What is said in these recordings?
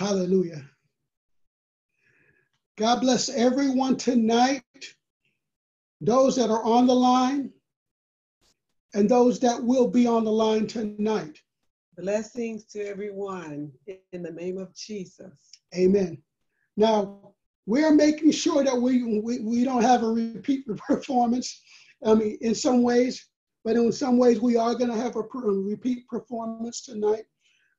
Hallelujah. God bless everyone tonight, those that are on the line, and those that will be on the line tonight. Blessings to everyone in the name of Jesus. Amen. Now, we're making sure that we, we, we don't have a repeat performance. I mean, in some ways, but in some ways, we are going to have a, a repeat performance tonight.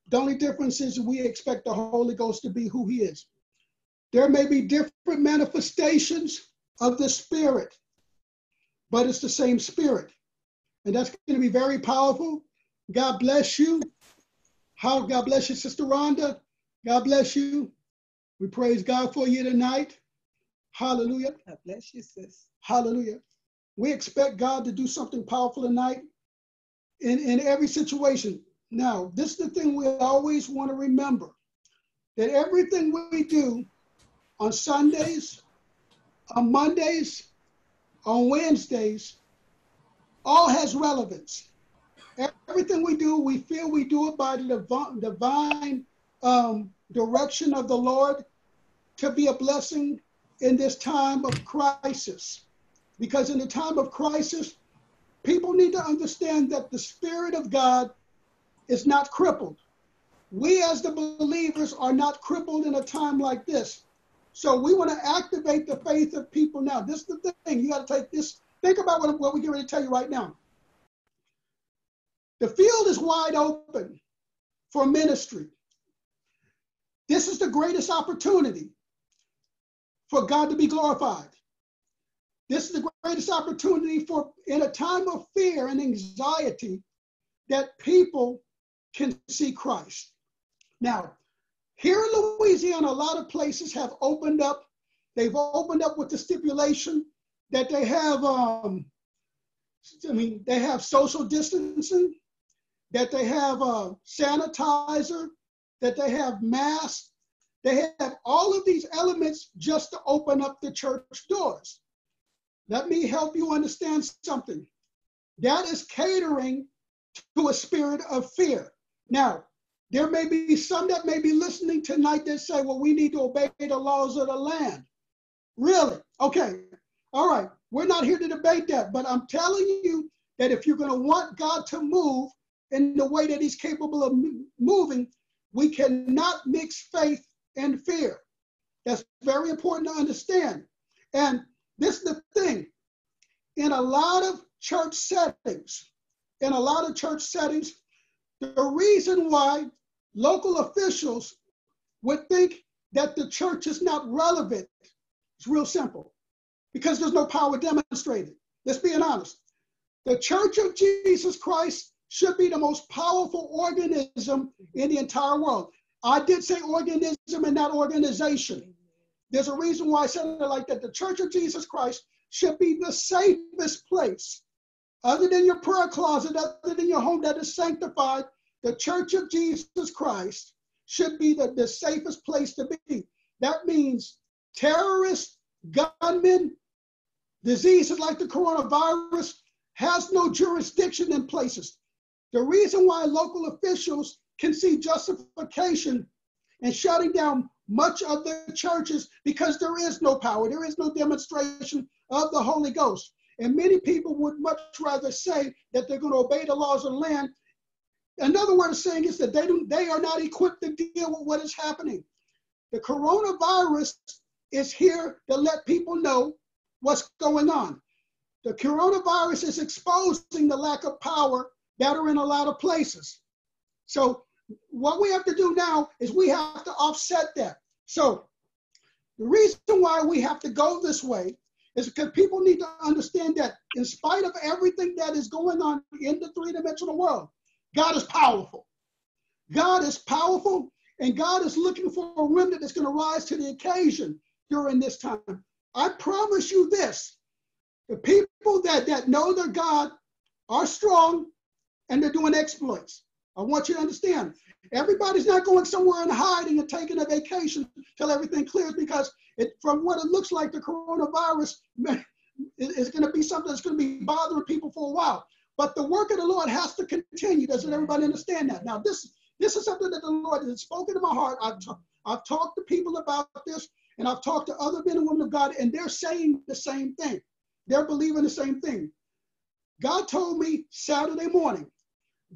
The only difference is we expect the Holy Ghost to be who He is. There may be different manifestations of the Spirit, but it's the same Spirit. And that's going to be very powerful. God bless you. How God bless you, Sister Rhonda. God bless you. We praise God for you tonight. Hallelujah. God bless you, sis. Hallelujah. We expect God to do something powerful tonight in, in every situation. Now, this is the thing we always want to remember that everything we do on Sundays, on Mondays, on Wednesdays, all has relevance. Everything we do, we feel we do it by the divine um, direction of the Lord to be a blessing in this time of crisis. Because in the time of crisis, people need to understand that the Spirit of God is not crippled. We, as the believers, are not crippled in a time like this. So we want to activate the faith of people now. This is the thing. You got to take this. Think about what, what we're going to tell you right now. The field is wide open for ministry. This is the greatest opportunity for God to be glorified. This is the greatest opportunity for, in a time of fear and anxiety, that people can see Christ. Now, here in Louisiana, a lot of places have opened up. They've opened up with the stipulation that they have, um, I mean, they have social distancing, that they have a sanitizer, that they have masks. They have all of these elements just to open up the church doors. Let me help you understand something. That is catering to a spirit of fear. Now, there may be some that may be listening tonight that say, well, we need to obey the laws of the land. Really? Okay. All right. We're not here to debate that, but I'm telling you that if you're going to want God to move in the way that He's capable of moving, we cannot mix faith and fear. That's very important to understand. And this is the thing in a lot of church settings, in a lot of church settings, the reason why local officials would think that the church is not relevant. is real simple because there's no power demonstrated. Let's be honest. The church of Jesus Christ should be the most powerful organism in the entire world. I did say organism and not organization. There's a reason why I said it like that. The church of Jesus Christ should be the safest place, other than your prayer closet, other than your home that is sanctified, the church of Jesus Christ should be the, the safest place to be. That means terrorists, gunmen, diseases like the coronavirus has no jurisdiction in places. The reason why local officials can see justification in shutting down much of the churches because there is no power, there is no demonstration of the Holy Ghost. And many people would much rather say that they're going to obey the laws of the land Another word of saying is that they, do, they are not equipped to deal with what is happening. The coronavirus is here to let people know what's going on. The coronavirus is exposing the lack of power that are in a lot of places. So what we have to do now is we have to offset that. So the reason why we have to go this way is because people need to understand that in spite of everything that is going on in the three-dimensional world, God is powerful. God is powerful, and God is looking for a remnant that's going to rise to the occasion during this time. I promise you this the people that, that know their God are strong and they're doing exploits. I want you to understand. Everybody's not going somewhere and hiding and taking a vacation till everything clears because it, from what it looks like, the coronavirus is going to be something that's going to be bothering people for a while. But the work of the Lord has to continue. Doesn't everybody understand that? Now, this this is something that the Lord has spoken to my heart. I've, I've talked to people about this, and I've talked to other men and women of God, and they're saying the same thing. They're believing the same thing. God told me Saturday morning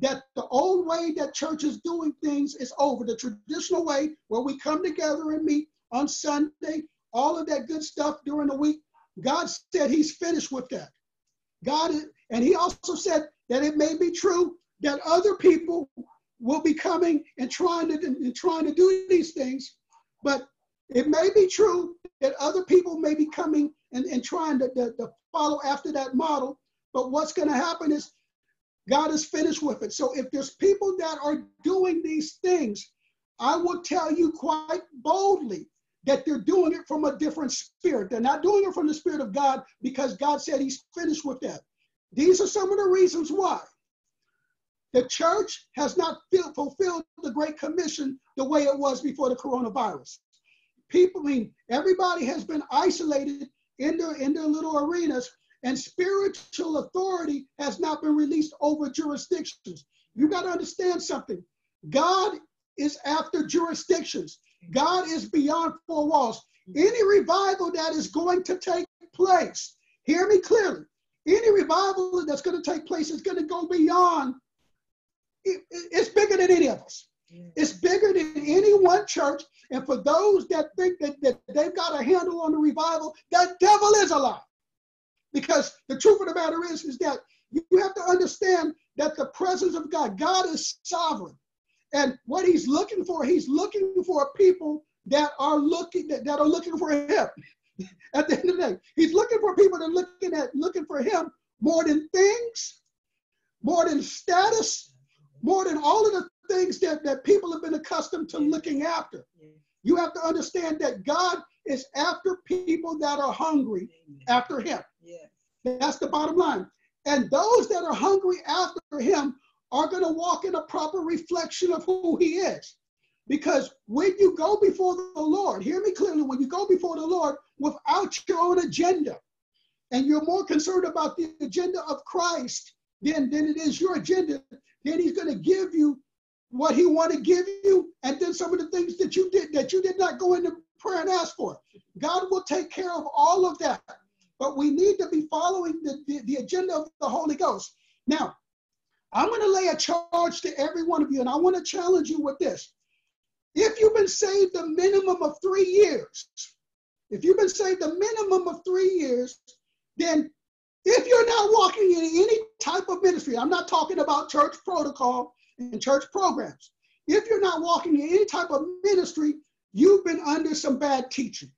that the old way that church is doing things is over. The traditional way where we come together and meet on Sunday, all of that good stuff during the week, God said he's finished with that. God, and he also said that it may be true that other people will be coming and trying to and trying to do these things, but it may be true that other people may be coming and, and trying to, to, to follow after that model. But what's going to happen is God is finished with it. So if there's people that are doing these things, I will tell you quite boldly that they're doing it from a different spirit. They're not doing it from the spirit of God because God said he's finished with that. These are some of the reasons why. The church has not fulfilled the Great Commission the way it was before the coronavirus. People, I mean, everybody has been isolated in their, in their little arenas, and spiritual authority has not been released over jurisdictions. You got to understand something. God is after jurisdictions. God is beyond four walls. Any revival that is going to take place, hear me clearly. Any revival that's going to take place is going to go beyond it, it's bigger than any of us. It's bigger than any one church. And for those that think that, that they've got a handle on the revival, that devil is alive. Because the truth of the matter is, is that you have to understand that the presence of God, God is sovereign. And what he's looking for, he's looking for people that are looking that, are looking for him. At the end of the day, he's looking for people that are looking at looking for him more than things, more than status, more than all of the things that, that people have been accustomed to looking after. You have to understand that God is after people that are hungry after Him. That's the bottom line. And those that are hungry after Him are going to walk in a proper reflection of who He is. Because when you go before the Lord, hear me clearly, when you go before the Lord without your own agenda, and you're more concerned about the agenda of Christ than, than it is your agenda, then he's going to give you what he want to give you, and then some of the things that you did that you did not go into prayer and ask for. God will take care of all of that. But we need to be following the, the, the agenda of the Holy Ghost. Now, I'm going to lay a charge to every one of you, and I want to challenge you with this. If you've been saved a minimum of three years, if you've been saved a minimum of three years, then if you're not walking in any type of ministry, I'm not talking about church protocol and church programs. If you're not walking in any type of ministry, you've been under some bad teaching.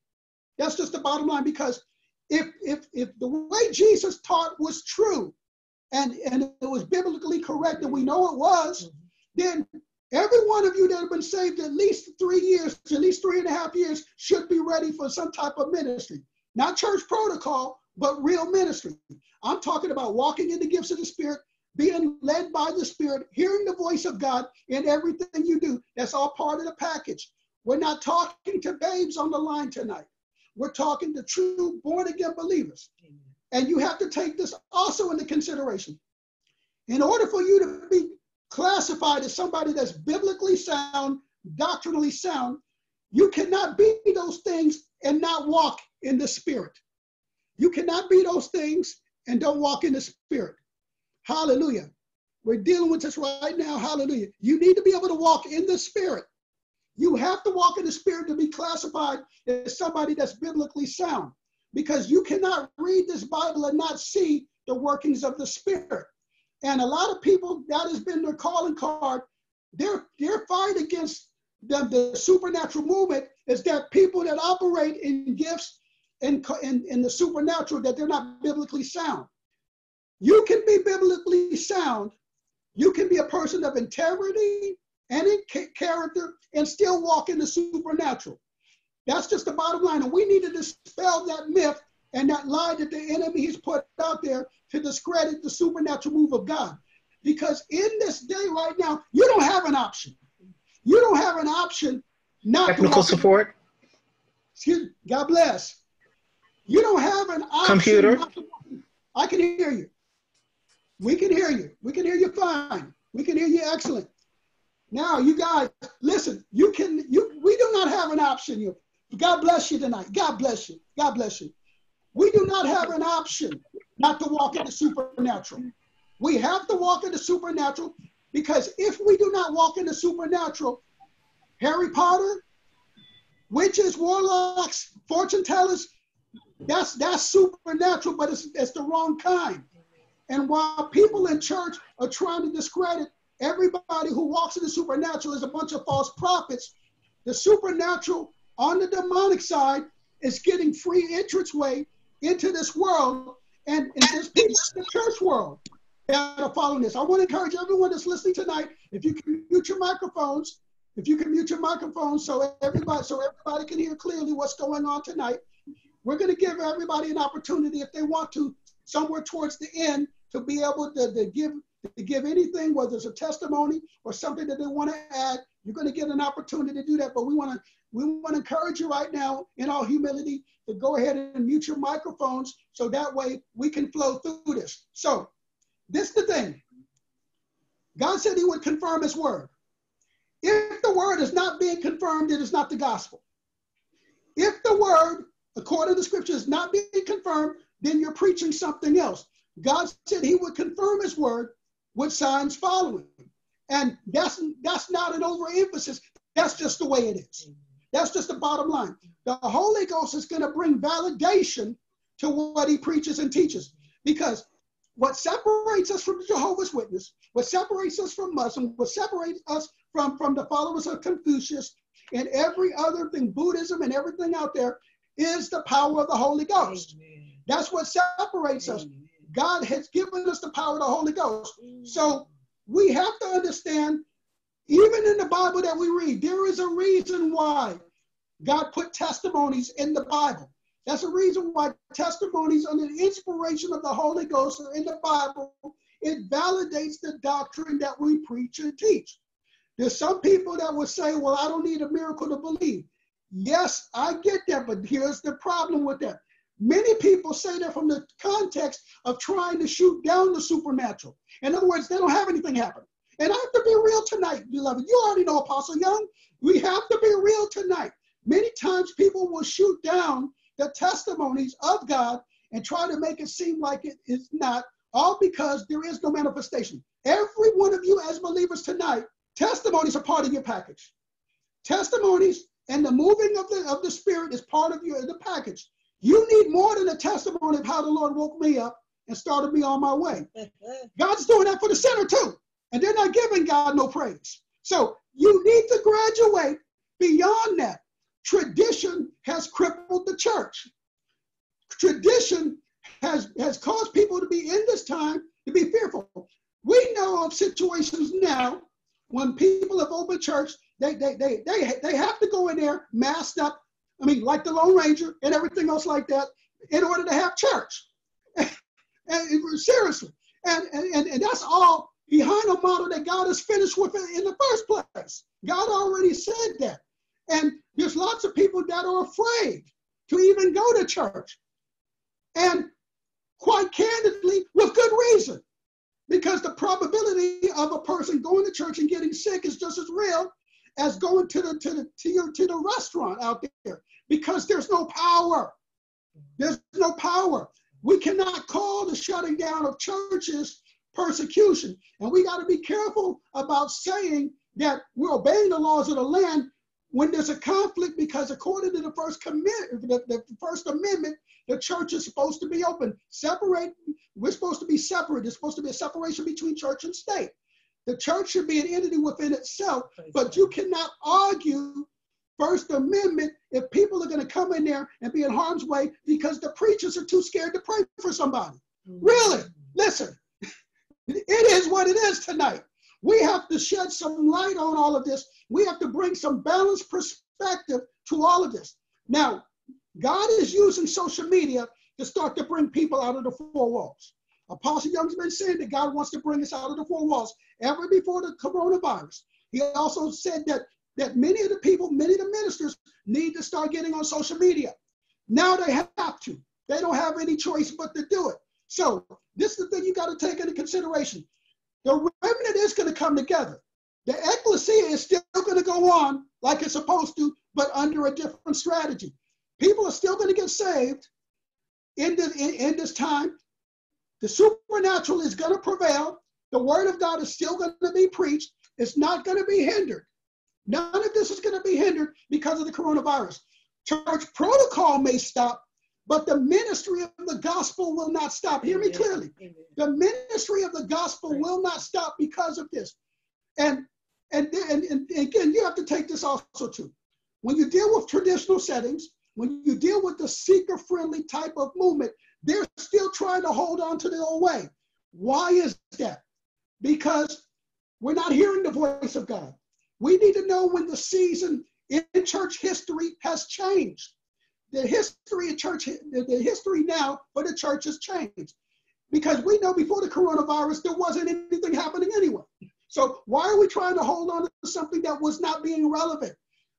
That's just the bottom line because if if if the way Jesus taught was true and, and it was biblically correct, and we know it was, mm-hmm. then every one of you that have been saved at least three years, at least three and a half years, should be ready for some type of ministry. Not church protocol, but real ministry. I'm talking about walking in the gifts of the Spirit, being led by the Spirit, hearing the voice of God in everything you do. That's all part of the package. We're not talking to babes on the line tonight. We're talking to true born again believers. And you have to take this also into consideration. In order for you to be classified as somebody that's biblically sound, doctrinally sound, you cannot be those things and not walk in the Spirit. You cannot be those things and don't walk in the spirit. Hallelujah. We're dealing with this right now. Hallelujah. You need to be able to walk in the spirit. You have to walk in the spirit to be classified as somebody that's biblically sound because you cannot read this Bible and not see the workings of the spirit. And a lot of people, that has been their calling card. Their, their fight against the, the supernatural movement is that people that operate in gifts in, in, in the supernatural that they're not biblically sound. You can be biblically sound. You can be a person of integrity and in character and still walk in the supernatural. That's just the bottom line. And we need to dispel that myth and that lie that the enemy has put out there to discredit the supernatural move of God. Because in this day right now, you don't have an option. You don't have an option not technical support. Excuse me, God bless. You don't have an option. Computer. I can hear you. We can hear you. We can hear you fine. We can hear you excellent. Now, you guys, listen. You can. You. We do not have an option. You, God bless you tonight. God bless you. God bless you. We do not have an option not to walk in the supernatural. We have to walk in the supernatural because if we do not walk in the supernatural, Harry Potter, witches, warlocks, fortune tellers, that's that's supernatural, but it's, it's the wrong kind. And while people in church are trying to discredit everybody who walks in the supernatural is a bunch of false prophets, the supernatural on the demonic side is getting free entranceway into this world and, in the church world that are following this. I want to encourage everyone that's listening tonight, if you can mute your microphones, if you can mute your microphones so everybody so everybody can hear clearly what's going on tonight. We're going to give everybody an opportunity if they want to somewhere towards the end to be able to, to give to give anything, whether it's a testimony or something that they want to add. You're going to get an opportunity to do that, but we want to we want to encourage you right now in all humility to go ahead and mute your microphones so that way we can flow through this. So, this is the thing. God said he would confirm his word. If the word is not being confirmed, it is not the gospel. If the word, according to the scripture, is not being confirmed, then you're preaching something else. God said he would confirm his word with signs following. And that's that's not an overemphasis. That's just the way it is. That's just the bottom line. The Holy Ghost is going to bring validation to what he preaches and teaches. Because what separates us from Jehovah's Witness, what separates us from Muslim, what separates us from, from the followers of Confucius and every other thing, Buddhism and everything out there, is the power of the Holy Ghost. Amen. That's what separates Amen. us. God has given us the power of the Holy Ghost. Mm. So we have to understand even in the Bible that we read, there is a reason why God put testimonies in the Bible. That's the reason why testimonies under the inspiration of the Holy Ghost are in the Bible. It validates the doctrine that we preach and teach. There's some people that will say, well, I don't need a miracle to believe. Yes, I get that, but here's the problem with that. Many people say that from the context of trying to shoot down the supernatural. In other words, they don't have anything happen. And I have to be real tonight, beloved. You already know Apostle Young. We have to be real tonight. Many times people will shoot down the testimonies of God and try to make it seem like it is not, all because there is no manifestation. Every one of you as believers tonight, testimonies are part of your package. Testimonies and the moving of the of the spirit is part of your the package. You need more than a testimony of how the Lord woke me up and started me on my way. Mm-hmm. God's doing that for the sinner too and they're not giving God no praise. So you need to graduate beyond that. Tradition has crippled the church. Tradition has, has caused people to be in this time to be fearful. We know of situations now when people have opened church, they, they, they, they, they have to go in there masked up, I mean, like the Lone Ranger and everything else like that, in order to have church. and, seriously. And, and, and that's all behind a model that God has finished with in the first place. God already said that. And there's lots of people that are afraid to even go to church. And quite candidly, with good reason, because the probability of a person going to church and getting sick is just as real as going to the to the to, your, to the restaurant out there because there's no power. There's no power. We cannot call the shutting down of churches persecution. And we got to be careful about saying that we're obeying the laws of the land when there's a conflict because according to the first commit the, the first amendment the church is supposed to be open separate we're supposed to be separate there's supposed to be a separation between church and state the church should be an entity within itself but you cannot argue first amendment if people are going to come in there and be in harm's way because the preachers are too scared to pray for somebody mm. really listen it is what it is tonight. We have to shed some light on all of this. We have to bring some balanced perspective to all of this. Now, God is using social media to start to bring people out of the four walls. Apostle Young's been saying that God wants to bring us out of the four walls ever before the coronavirus. He also said that, that many of the people, many of the ministers need to start getting on social media. Now they have to. They don't have any choice but to do it. So this is the thing you got to take into consideration. The remnant is going to come together. The ecclesia is still going to go on like it's supposed to, but under a different strategy. People are still going to get saved in this, in, in this time. The supernatural is going to prevail. The word of God is still going to be preached. It's not going to be hindered. None of this is going to be hindered because of the coronavirus. Church protocol may stop, but the ministry of the gospel will not stop. Hear me clearly. The ministry of the gospel will not stop because of this. And and, and, and again, you have to take this also too. When you deal with traditional settings, when you deal with the seeker-friendly type of movement, they're still trying to hold on to the old way. Why is that? Because we're not hearing the voice of God. We need to know when the season in church history has changed. The history of church, the history now for the church has changed. Because we know before the coronavirus, there wasn't anything happening anyway. So why are we trying to hold on to something that was not being relevant?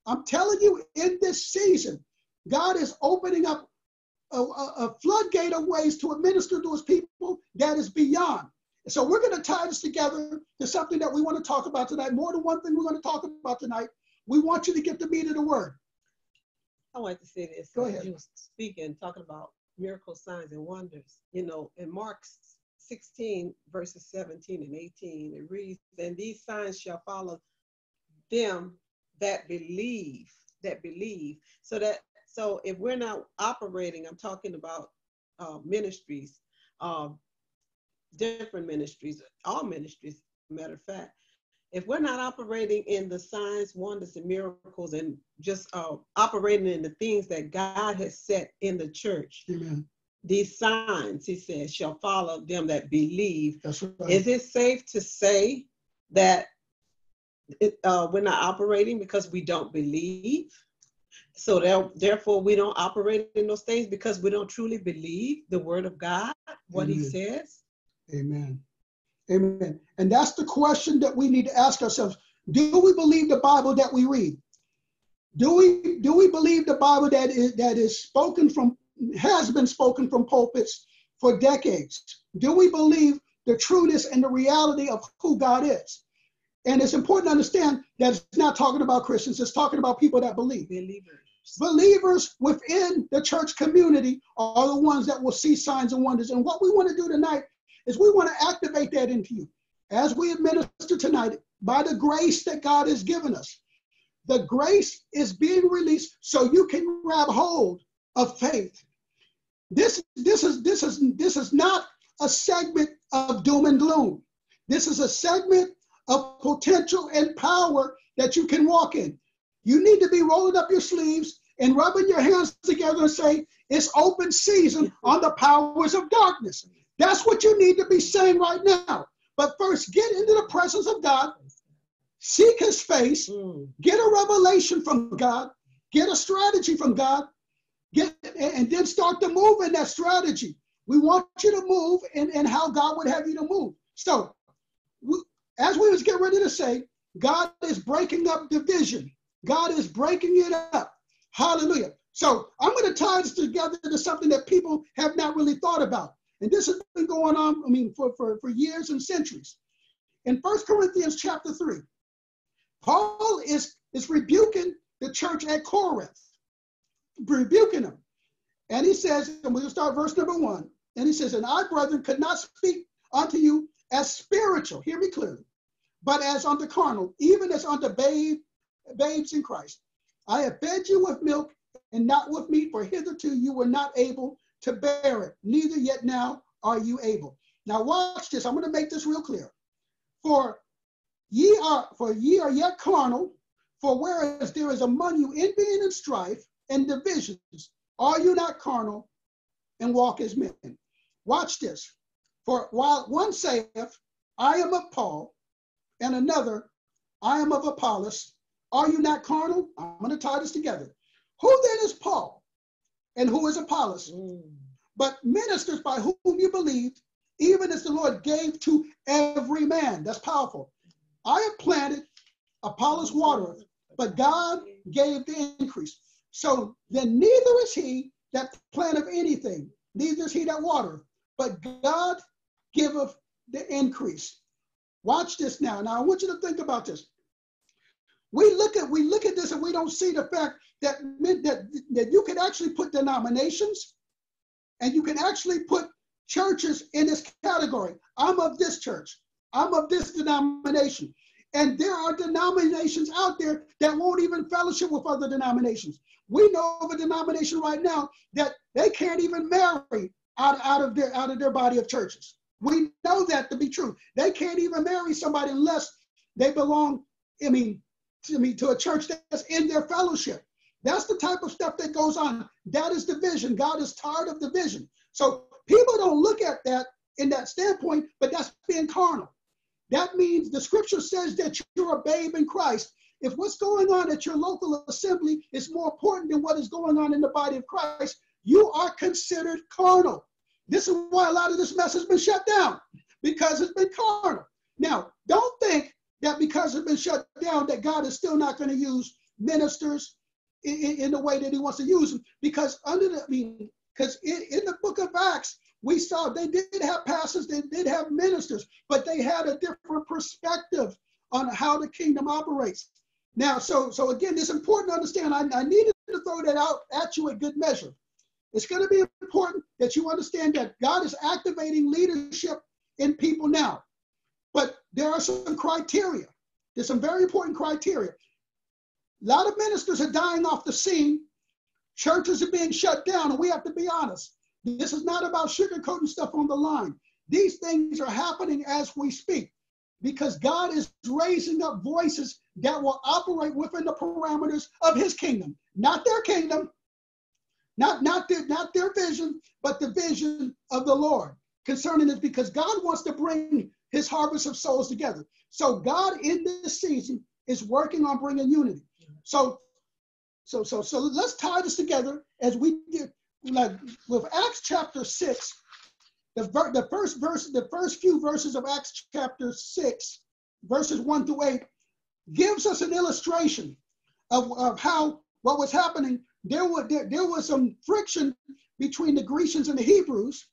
I'm telling you, in this season, God is opening up a, a, floodgate of ways to administer to his people that is beyond. So we're going to tie this together to something that we want to talk about tonight. More than one thing we're going to talk about tonight. We want you to get the meat of the word. I like to say this. Go ahead. You were speaking, talking about miracle signs and wonders. You know, in Mark 16, verses 17 and 18, it reads, And these signs shall follow them that believe, that believe. So that so if we're not operating, I'm talking about uh, ministries, uh, different ministries, all ministries, matter of fact. If we're not operating in the signs, wonders, and miracles, and just uh, operating in the things that God has set in the church, Amen. these signs, he says, shall follow them that believe. Right. Is it safe to say that it, uh, we're not operating because we don't believe? So there, therefore, we don't operate in those things because we don't truly believe the word of God, what he says. Amen. Amen. And that's the question that we need to ask ourselves. Do we believe the Bible that we read? Do we do we believe the Bible that is that is spoken from has been spoken from pulpits for decades? Do we believe the trueness and the reality of who God is? And it's important to understand that it's not talking about Christians, it's talking about people that believe. Believers. Believers within the church community are the ones that will see signs and wonders. And what we want to do tonight is we want to activate that into you as we administer tonight by the grace that God has given us. The grace is being released so you can grab hold of faith. This, this is this is this is not a segment of doom and gloom. This is a segment of potential and power that you can walk in. You need to be rolling up your sleeves and rubbing your hands together and say, It's open season on the powers of darkness. That's what you need to be saying right now. But first, get into the presence of God, seek his face, Mm. get a revelation from God, get a strategy from God, get and then start to move in that strategy. We want you to move in, in how God would have you to move. So, we, as we was getting ready to say, God is breaking up division. God is breaking it up. Hallelujah. So I'm going to tie this together to something that people have not really thought about. And this has been going on, I mean, for, for, for years and centuries. In First Corinthians chapter 3, Paul is, is rebuking the church at Corinth, rebuking them. And he says, and we'll start verse number one. And he says, And I, brethren, could not speak unto you as spiritual, hear me clearly, but as unto carnal, even as unto babe, babes in Christ. I have fed you with milk and not with meat, for hitherto you were not able to bear it, neither yet now are you able. Now watch this. I'm going to make this real clear. For ye are for ye are yet carnal, for whereas there is among you envy and strife and divisions, are you not carnal and walk as men? Watch this. For while one saith, I am of Paul, and another, I am of Apollos, are you not carnal? I'm going to tie this together. Who then is Paul? And who is Apollos? Mm. But ministers by whom you believed, even as the Lord gave to every man. That's powerful. I have planted, Apollos watereth, but God gave the increase. So then neither is he that planteth anything, neither is he that watereth, but God giveth the increase. Watch this now. Now I want you to think about this. We look at we look at this and we don't see the fact that that that you can actually put denominations and you can actually put churches in this category. I'm of this church. I'm of this denomination. And there are denominations out there that won't even fellowship with other denominations. We know of a denomination right now that they can't even marry out, out of their out of their body of churches. We know that to be true. They can't even marry somebody unless they belong, I mean, to me to a church that's in their fellowship. That's the type of stuff that goes on. That is division. God is tired of division. So people don't look at that in that standpoint, but that's being carnal. That means the scripture says that you're a babe in Christ. If what's going on at your local assembly is more important than what is going on in the body of Christ, you are considered carnal. This is why a lot of this mess has been shut down because it's been carnal. Now, don't think that because it's been shut down that God is still not going to use ministers in, in, the way that he wants to use them because under the, I mean, because in, in the book of Acts, we saw they did have pastors, they did have ministers, but they had a different perspective on how the kingdom operates. Now, so so again, it's important to understand. I, I needed to throw that out at you a good measure. It's going to be important that you understand that God is activating leadership in people now. There are some criteria. There's some very important criteria. A lot of ministers are dying off the scene. Churches are being shut down, and we have to be honest. This is not about sugarcoating stuff on the line. These things are happening as we speak because God is raising up voices that will operate within the parameters of his kingdom, not their kingdom, not, not, their, not their vision, but the vision of the Lord concerning this because God wants to bring his harvest of souls together. So God in this season is working on bringing unity. So, so, so, so let's tie this together as we did like with Acts chapter six. The, ver- the first verse, the first few verses of Acts chapter six, verses one through eight, gives us an illustration of, of how what was happening. There, were, there, there was some friction between the Grecians and the Hebrews,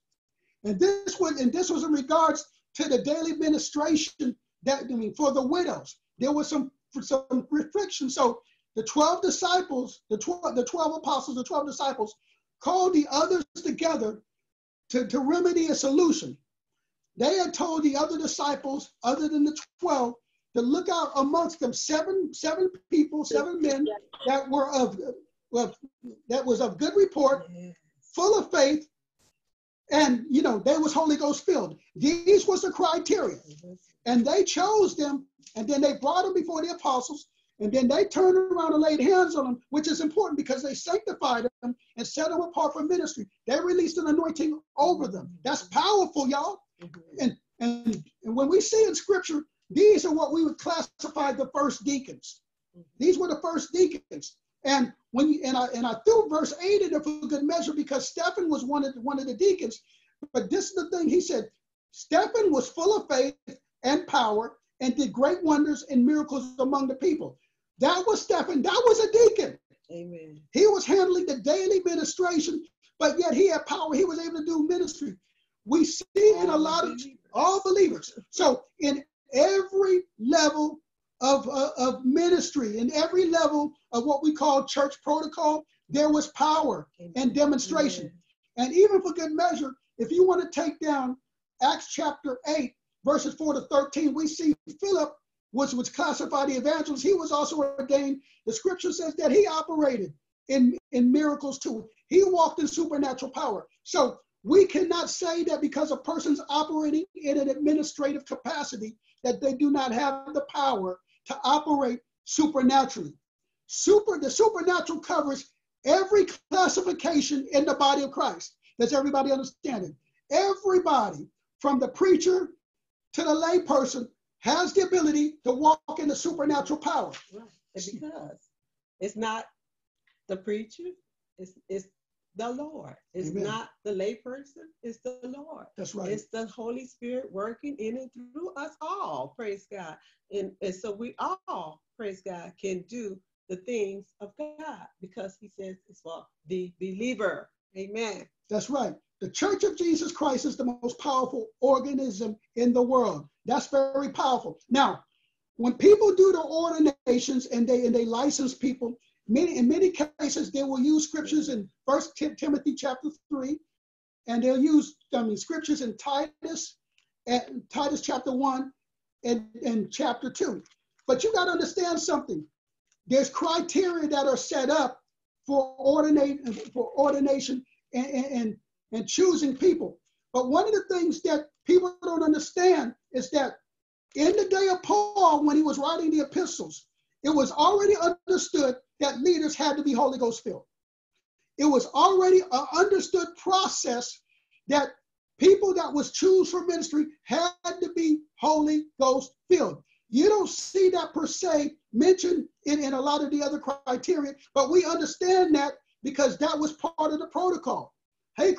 and this was and this was in regards to the daily ministration that I mean for the widows. There was some some friction. So the 12 disciples, the 12, the 12 apostles, the 12 disciples called the others together to, to remedy a solution. They had told the other disciples, other than the 12, to look out amongst them seven, seven people, seven men that were of, of that was of good report, full of faith, and you know they was Holy Ghost filled. These was the criteria, and they chose them, and then they brought them before the apostles. And then they turned around and laid hands on them, which is important because they sanctified them and set them apart for ministry. They released an anointing over them. That's powerful, y'all. And, and, and when we see in scripture, these are what we would classify the first deacons. These were the first deacons. And when you, and I and I threw verse 8 in there for good measure because Stephen was one of the, one of the deacons. But this is the thing he said Stephen was full of faith and power and did great wonders and miracles among the people. That was Stephen. That was a deacon. Amen. He was handling the daily ministration, but yet he had power. He was able to do ministry. We see all in a lot believers. of all believers. So in every level of, uh, of ministry, in every level of what we call church protocol, there was power Amen. and demonstration. Amen. And even for good measure, if you want to take down Acts chapter 8, verses 4 to 13, we see Philip was, was classified the evangelist, he was also ordained. The scripture says that he operated in, in miracles too. He walked in supernatural power. So we cannot say that because a person's operating in an administrative capacity that they do not have the power to operate supernaturally. Super, the supernatural covers every classification in the body of Christ. Does everybody understand it? Everybody, from the preacher to the layperson, has the ability to walk in the supernatural power. Right. because it's not the preacher, it's, it's the Lord. It's Amen. not the layperson, it's the Lord. That's right. It's the Holy Spirit working in and through us all, praise God. And, and so we all, praise God, can do the things of God because he says it's for the believer. Amen. That's right. The Church of Jesus Christ is the most powerful organism in the world. That's very powerful. Now, when people do the ordinations and they and they license people, many in many cases they will use scriptures in First Timothy chapter three, and they'll use I mean scriptures in Titus and Titus chapter one and, and chapter two. But you got to understand something. There's criteria that are set up for ordinate for ordination and, and, and choosing people. But one of the things that people don't understand is that in the day of Paul, when he was writing the epistles, it was already understood that leaders had to be Holy Ghost filled. It was already an understood process that people that was chosen for ministry had to be Holy Ghost filled. You don't see that per se mentioned in, in a lot of the other criteria, but we understand that because that was part of the protocol. Hey,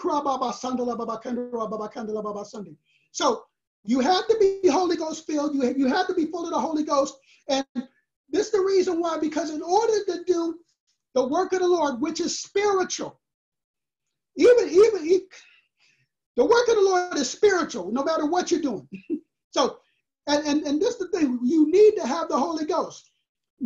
so you had to be Holy Ghost filled. You had, you had to be full of the Holy Ghost. And this is the reason why, because in order to do the work of the Lord, which is spiritual, even, even, the work of the Lord is spiritual, no matter what you're doing. so, and, and, and this is the thing, you need to have the Holy Ghost.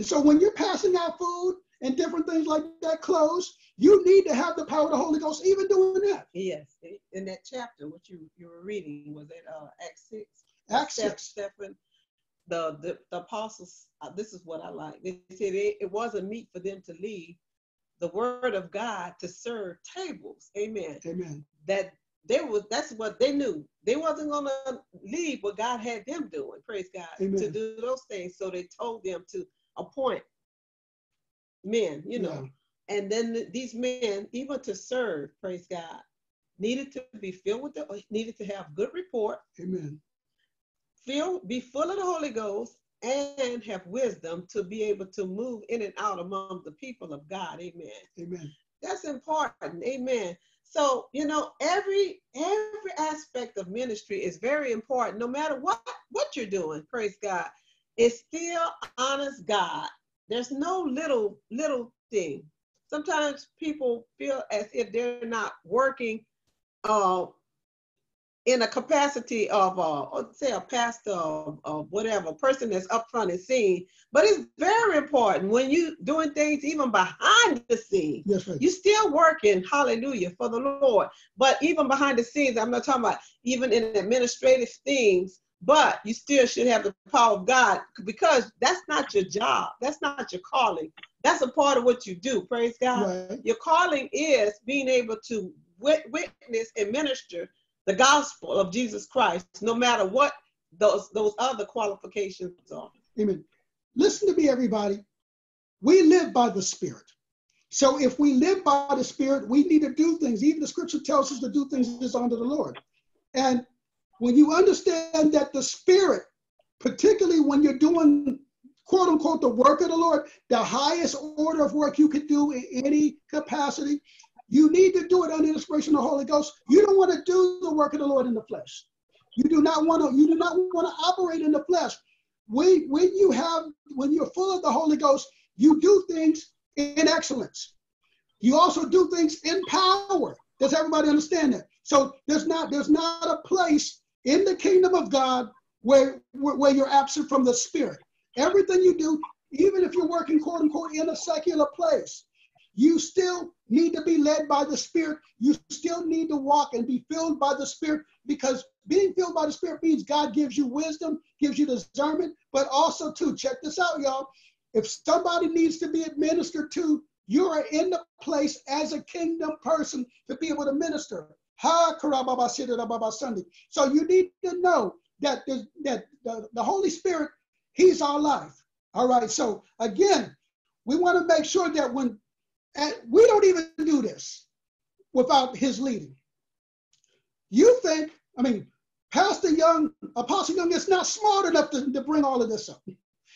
So when you're passing out food and different things like that, clothes, you need to have the power of the Holy Ghost, even doing that. Yes, in that chapter, what you, you were reading, was it uh, Acts 6? Acts 6. Stephen, the, the, the apostles, uh, this is what I like. They said it, it wasn't meet for them to leave the word of God to serve tables. Amen. Amen. That they was that's what they knew. They wasn't gonna leave what God had them doing, praise God, Amen. to do those things. So they told them to appoint men, you know. Yeah. And then the, these men, even to serve, praise God, needed to be filled with the needed to have good report. Amen. Feel be full of the Holy Ghost and have wisdom to be able to move in and out among the people of God. Amen. Amen. That's important. Amen. So, you know, every every aspect of ministry is very important, no matter what what you're doing, praise God. It still honors God. There's no little little thing. Sometimes people feel as if they're not working uh, in a capacity of, uh, say, a pastor or, or whatever, person that's up front and seen. But it's very important when you doing things even behind the scenes. Yes, right. You're still working, hallelujah, for the Lord. But even behind the scenes, I'm not talking about even in administrative things, but you still should have the power of God because that's not your job. That's not your calling. That's a part of what you do. Praise God. Right. Your calling is being able to witness and minister the gospel of Jesus Christ, no matter what those those other qualifications are. Amen. Listen to me, everybody. We live by the Spirit. So if we live by the Spirit, we need to do things. Even the scripture tells us to do things as unto the Lord. And when you understand that the Spirit, particularly when you're doing quote unquote the work of the Lord, the highest order of work you could do in any capacity, you need to do it under the inspiration of the Holy Ghost. You don't want to do the work of the Lord in the flesh. You do not want to, you do not want to operate in the flesh. When, when you have, when you're full of the Holy Ghost, you do things in excellence. You also do things in power. Does everybody understand that? So there's not, there's not a place in the kingdom of God where, where, where you're absent from the spirit. Everything you do, even if you're working quote unquote in a secular place, you still need to be led by the Spirit. You still need to walk and be filled by the Spirit because being filled by the Spirit means God gives you wisdom, gives you discernment, but also, too, check this out, y'all. If somebody needs to be administered to, you are in the place as a kingdom person to be able to minister. Ha Sunday. So you need to know that, the, that the, the Holy Spirit, He's our life. All right. So again, we want to make sure that when and we don't even do this without his leading. You think, I mean, Pastor Young, Apostle Young is not smart enough to, to bring all of this up.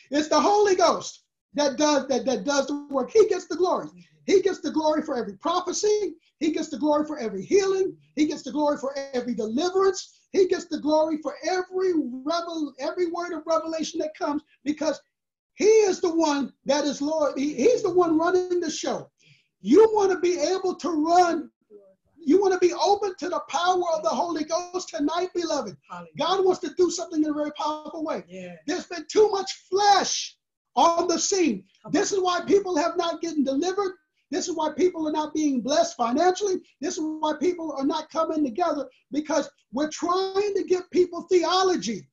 It's the Holy Ghost that does that, that does the work. He gets the glory. He gets the glory for every prophecy. He gets the glory for every healing. He gets the glory for every deliverance. He gets the glory for every revel, every word of revelation that comes because he is the one that is Lord. He, he's the one running the show. You want to be able to run. You want to be open to the power of the Holy Ghost tonight, beloved. God wants to do something in a very powerful way. Yeah. There's been too much flesh on the scene. This is why people have not getting delivered. This is why people are not being blessed financially. This is why people are not coming together because we're trying to give people theology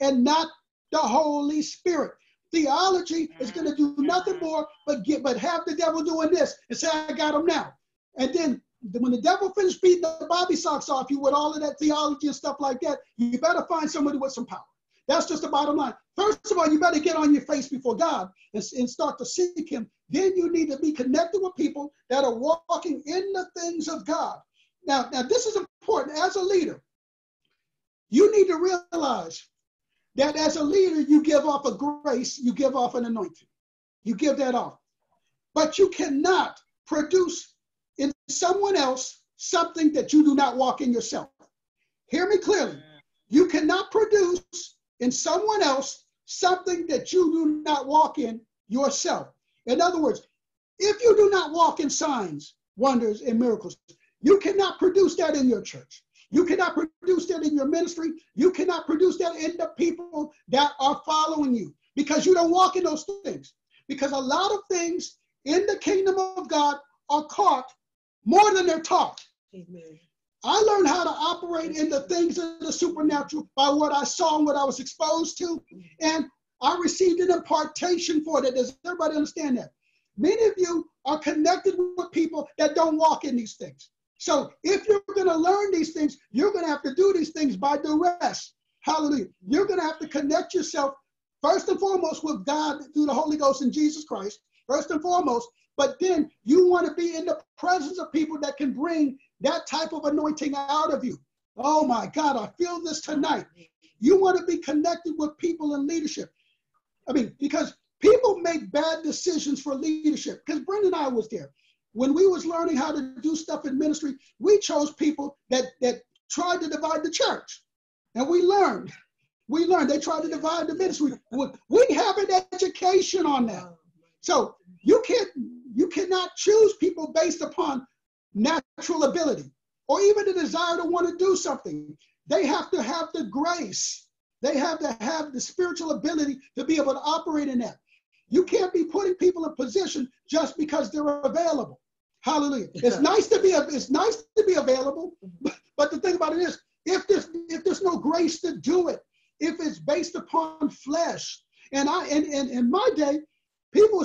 and not the Holy Spirit. Theology is going to do mm-hmm. nothing more but get but have the devil doing this and say, I got him now. And then when the devil finished beating the bobby socks off you with all of that theology and stuff like that, you better find somebody with some power. That's just the bottom line. First of all, you better get on your face before God and, and start to seek Him. Then you need to be connected with people that are walking in the things of God. Now, now this is important. As a leader, you need to realize that as a leader, you give off a grace, you give off an anointing. You give that off. But you cannot produce in someone else something that you do not walk in yourself. Hear me clearly. You cannot produce in someone else something that you do not walk in yourself. In other words, if you do not walk in signs, wonders, and miracles, you cannot produce that in your church. You cannot produce that in your ministry. You cannot produce that in the people that are following you because you don't walk in those things. Because a lot of things in the kingdom of God are caught more than they're taught. Amen. I learned how to operate in the things of the supernatural by what I saw and what I was exposed to. And I received an impartation for that. Does everybody understand that? Many of you are connected with people that don't walk in these things. So if you're going to learn these things, you're going to have to do these things by duress. Hallelujah. You're going to have to connect yourself first and foremost with God through the Holy Ghost and Jesus Christ, first and foremost. But then you want to be in the presence of people that can bring that type of anointing out of you. Oh my God, I feel this tonight. You want to be connected with people in leadership. I mean, because people make bad decisions for leadership. Because Brenda and I was there. When we was learning how to do stuff in ministry, we chose people that that tried to divide the church. And we learned. We learned. They tried to divide the ministry. We have an education on that. So you can't you cannot choose people based upon natural ability or even the desire to want to do something. They have to have the grace. They have to have the spiritual ability to be able to operate in that. You can't be putting people in position just because they're available. Hallelujah. It's nice to be it's nice to be available, but, but the thing about it is, if there's if there's no grace to do it, if it's based upon flesh, and I and, and in my day, people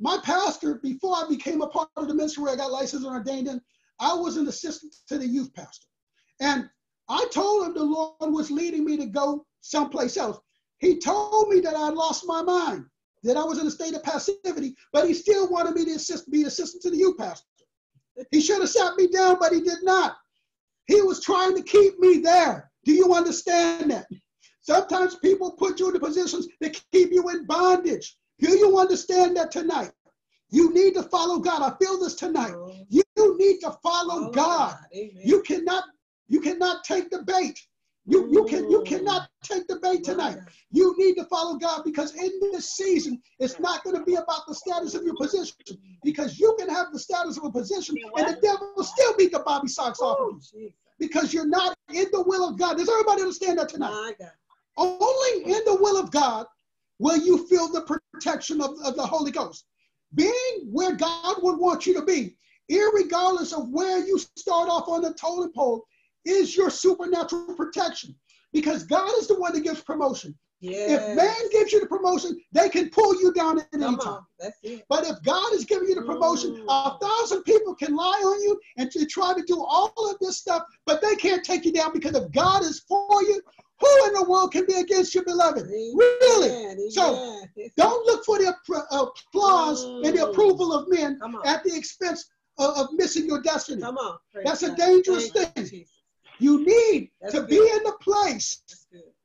my pastor, before I became a part of the ministry where I got licensed and ordained in, I was an assistant to the youth pastor. And I told him the Lord was leading me to go someplace else. He told me that I lost my mind, that I was in a state of passivity, but he still wanted me to assist, be assistant to the youth pastor. He should have sat me down, but he did not. He was trying to keep me there. Do you understand that? Sometimes people put you in positions that keep you in bondage. Do you understand that tonight? You need to follow God. I feel this tonight. Oh. You need to follow oh, God. You cannot you cannot take the bait. You, you can you cannot take the bait tonight. You need to follow God because in this season, it's not going to be about the status of your position because you can have the status of a position and the devil will still beat the bobby socks off of you because you're not in the will of God. Does everybody understand that tonight? Only in the will of God will you feel the protection of, of the Holy Ghost. Being where God would want you to be, regardless of where you start off on the totem pole, is your supernatural protection. Because God is the one that gives promotion. Yes. If man gives you the promotion, they can pull you down at any time. But if God is giving you the promotion, mm. a thousand people can lie on you and to try to do all of this stuff, but they can't take you down because if God is for you, who in the world can be against you, beloved? Amen. Really? Amen. So don't look for the applause mm. and the approval of men at the expense of, of, missing your destiny. Come on. That's a dangerous Thank thing. You, you need That's to good. be in the place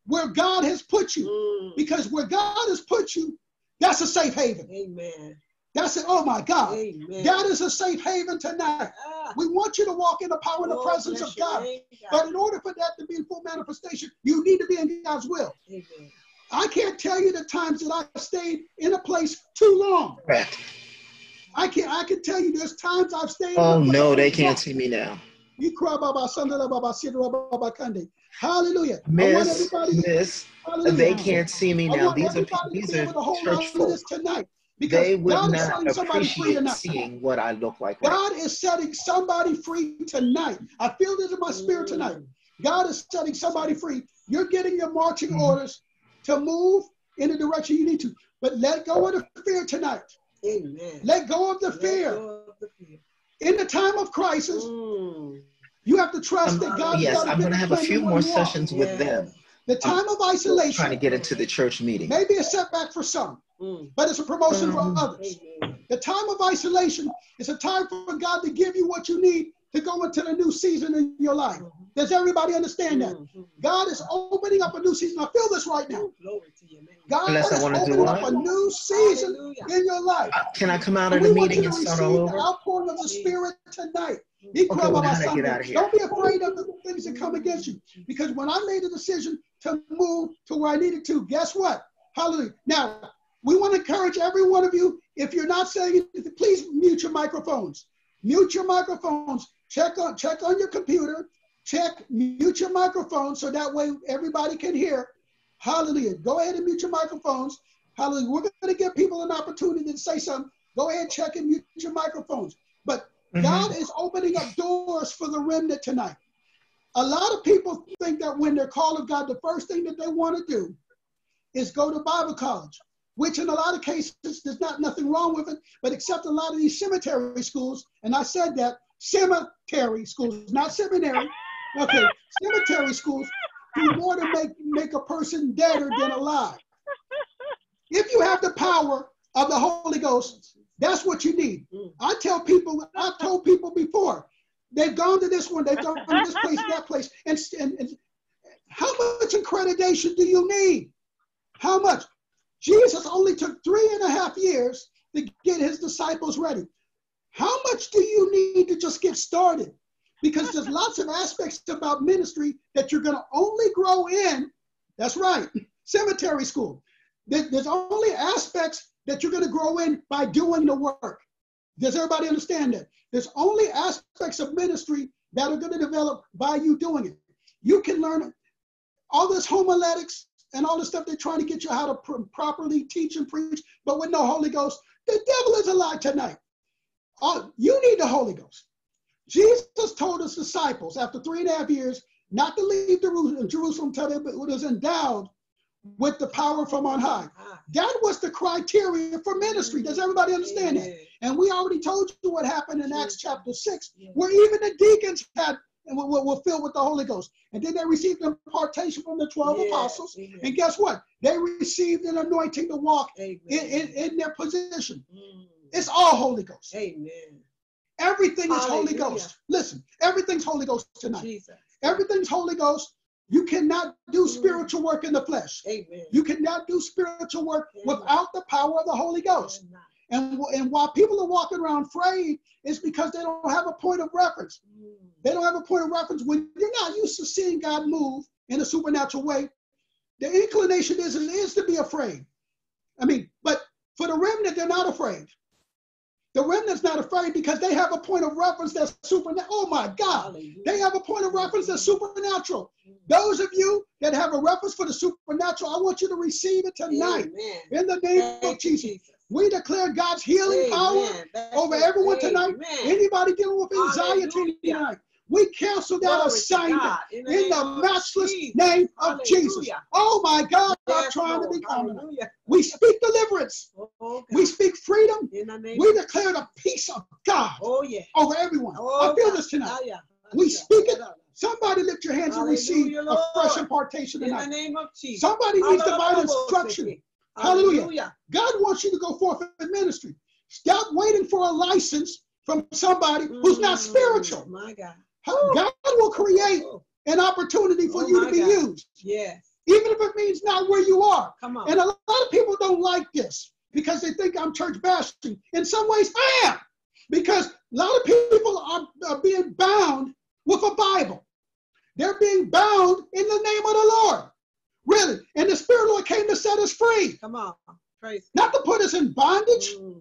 where God has put you. Mm. Because where God has put you, that's a safe haven. Amen. That's it. Oh my God. Amen. That is a safe haven tonight. Ah. We want you to walk in the power and the presence of God. God. But in order for that to be in full manifestation, you need to be in God's will. Amen. I can't tell you the times that I've stayed in a place too long. I can I can tell you there's times I've stayed. Oh no, they can't long. see me now. You cry about Hallelujah. I want Miss, everybody. Miss, Hallelujah. they can't see me now. These are these to be are able to church on folk. tonight because They would God is not setting somebody free appreciate tonight. seeing what I look like. Right God is setting somebody free tonight. I feel this in my spirit tonight. God is setting somebody free. You're getting your marching Mhm. orders to move in the direction you need to. But let go of the fear tonight. Amen. Let go of the Let fear. go of the fear. In the time of crisis, Mm. you have to trust Um, that God is yes, going to I'm going to have a few more sessions with Yeah. them. The time of isolation Trying to get into the church meeting. may be a setback for some, Mm. but it's a promotion Um, for others. Amen. The time of isolation is a time for God to give you what you need to go into the new season in your life. Mhm. Does everybody understand that? Mhm. God is opening up a new season. I feel this right now. Glory to your name. God Unless is wanna do opening up a new season Hallelujah. in your life. Uh, Can I come out of And the we want you meeting to and receive start all the over? outpouring of the Spirit tonight. Okay, well, how to get out of here? Don't be afraid of the things that come against you. Because when I made the decision to move to where I needed to, guess what? Hallelujah. Now, we want to encourage every one of you, if you're not saying it, please mute your microphones. Mute your microphones. Check on check on your computer. Check, mute your microphone so that way everybody can hear. Hallelujah. Go ahead and mute your microphones. Hallelujah. We're going to give people an opportunity to say something. Go ahead, check and mute your microphones. But Mhm. God is opening up doors for the remnant tonight. A lot of people think that when they're called of God, the first thing that they want to do is go to Bible college, which in a lot of cases there's not nothing wrong with it, but except a lot of these cemetery schools, and I said that cemetery schools, not seminary. Okay, cemetery schools do more to make make a person deader than alive. If you have the power of the Holy Ghost, that's what you need. I tell people, I've told people before, they've gone to this one, they've gone to this place, that place, and, and, and how much accreditation do you need? How much? Jesus only took three and a half years to get his disciples ready. How much do you need to just get started? Because there's lots of aspects about ministry that you're going to only grow in. That's right, cemetery school. There's only aspects that you're going to grow in by doing the work. Does everybody understand that? There's only aspects of ministry that are going to develop by you doing it. You can learn all this homiletics and all the stuff they're trying to get you how to pr- properly teach and preach, but with no Holy Ghost, the devil is alive tonight. You need the Holy Ghost. Jesus told his disciples after three and a half years not to leave Jeru- Jerusalem until they was endowed with the power from on high. That was the criteria for ministry. Does everybody understand that? And we already told you what happened in Acts chapter 6, where even the deacons had were, were- filled with the Holy Ghost. And then they received an impartation from the 12 Yeah, apostles. amen. And guess what? They received an anointing to walk in, in, in their position. Mm. It's all Holy Ghost. Amen. Everything is Holy Ghost. Listen, everything's Holy Ghost tonight. Jesus. Everything's Holy Ghost. You cannot do Mm. spiritual work in the flesh. Amen. You cannot do spiritual work Amen. without the power of the Holy Ghost. Amen. And, and while people are walking around afraid, it's because they don't have a point of reference. Mm. They don't have a point of reference. When you're not used to seeing God move in a supernatural way, the inclination is, is to be afraid. I mean, but for the remnant, they're not afraid. The remnant's not afraid because they have a point of reference that's supernatural. Oh my God. They have a point of reference that's supernatural. Those of you that have a reference for the supernatural, I want you to receive it tonight. Amen. In the name Thank of you, Jesus. We declare God's healing Amen. power That's over everyone tonight. Amen. Anybody dealing with anxiety Hallelujah. tonight, we cancel that Glory assignment God. In the, in name the of matchless Jesus. name of Jesus. Oh my God, I'm Yes, trying to be tonight. Hallelujah. We speak deliverance. Oh. We speak freedom. in the name We declare the peace of God Oh, yeah. over everyone. Oh, I feel God. this tonight. Yeah. We speak it. Somebody lift your hands and receive Hallelujah, a fresh Lord. impartation In the tonight. name of Jesus. Somebody needs divine instruction. Hallelujah. Hallelujah. God wants you to go forth in ministry. Stop waiting for a license from somebody who's not Mm, spiritual. My God. God will create an opportunity for Oh, you to be God. used, yes. even if it means not where you are. Come on. And a lot of people don't like this because they think I'm church bashing. In some ways, I am, because a lot of people are, are being bound with a Bible. They're being bound in the name of the Lord. Really. And the Spirit of the Lord came to set us free, Come on. Praise. not to put us in bondage. Mm.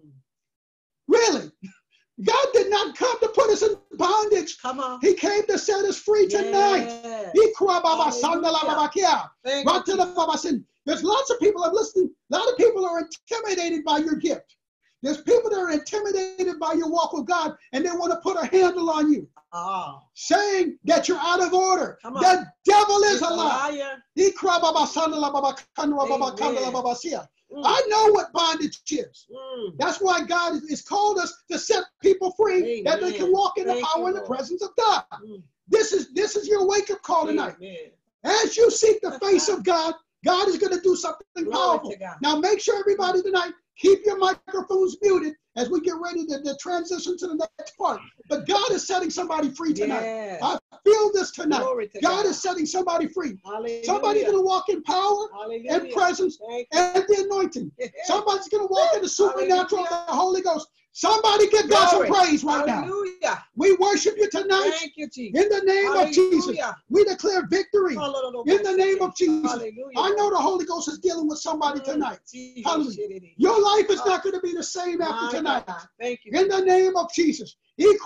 Really. God did not come to put us in bondage. Come on. He came to set us free tonight. Yes. Ikrababasandalababakia. Thank you, Jesus. Ratalababasin. There's lots of people I'm listening. A lot of people are intimidated by your gift. There's people that are intimidated by your walk with God and they want to put a handle on you, Oh, saying that you're out of order. The devil is a liar. Mm, I know what bondage is. mm. That's why God has- called us to set people free that they can walk in the power and the presence of God. Mm. This is this is your wake up call tonight. As you seek the face of God, God is going to do something Glory powerful. Now, make sure everybody tonight keep your microphones muted as we get ready to, to transition to the next part. But God is setting somebody free tonight. Yes. I feel this tonight. To God God. is setting somebody free. Hallelujah. Somebody's going to walk in power Hallelujah. and presence and the anointing. Somebody's going to walk in the supernatural of the Holy Ghost. Somebody give God some praise right now. Hallelujah. We worship you tonight Thank you, Jesus. in the name of Jesus. We declare victory in the name of Jesus. Hallelujah. I know the Holy Ghost is dealing with somebody Mm, tonight. Hallelujah. Your life is not going to be the same after tonight. God. Thank you. In the name of Jesus. Hallelujah.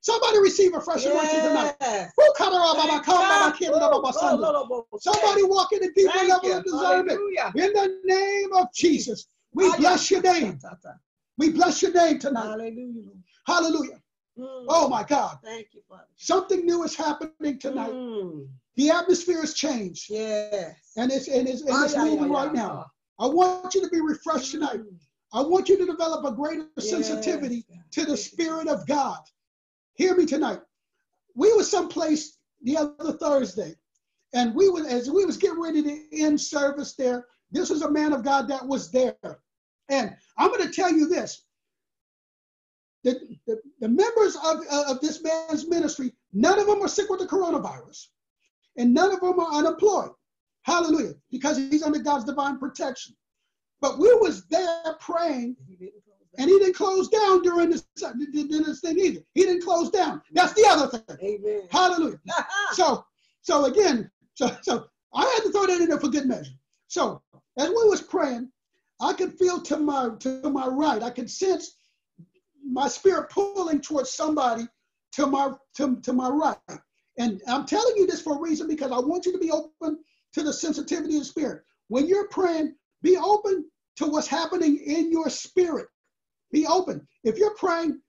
Somebody receive a fresh anointing tonight. Yes. Thank God. Somebody walk in a deeper Thank level you. of discernment. In the name of Jesus. We bless your name. We bless your name tonight. Hallelujah. Hallelujah. Mm. Oh my God. Thank you, Father. Something new is happening tonight. Mm. The atmosphere has changed. Yeah. And it's and it's, and Ay, it's ay, moving ay, right ay. now. I want you to be refreshed tonight. Mm. I want you to develop a greater sensitivity to the Spirit of God. Hear me tonight. We were someplace the other Thursday, and we were as we was getting ready to end service there. This was a man of God that was there, and I'm going to tell you this: the, the, the members of, of this man's ministry, none of them are sick with the coronavirus, and none of them are unemployed. Hallelujah, because he's under God's divine protection. But we was there praying He didn't close that. and he didn't close down during this, during this thing either. He didn't close down. That's the other thing. Amen. Hallelujah. So, so again, so so I had to throw that in there for good measure. So as we was praying, I could feel to my to my right, I could sense my spirit pulling towards somebody to my to, to my right. And I'm telling you this for a reason because I want you to be open to the sensitivity of the spirit. When you're praying, be open to what's happening in your spirit. Be open. If you're praying,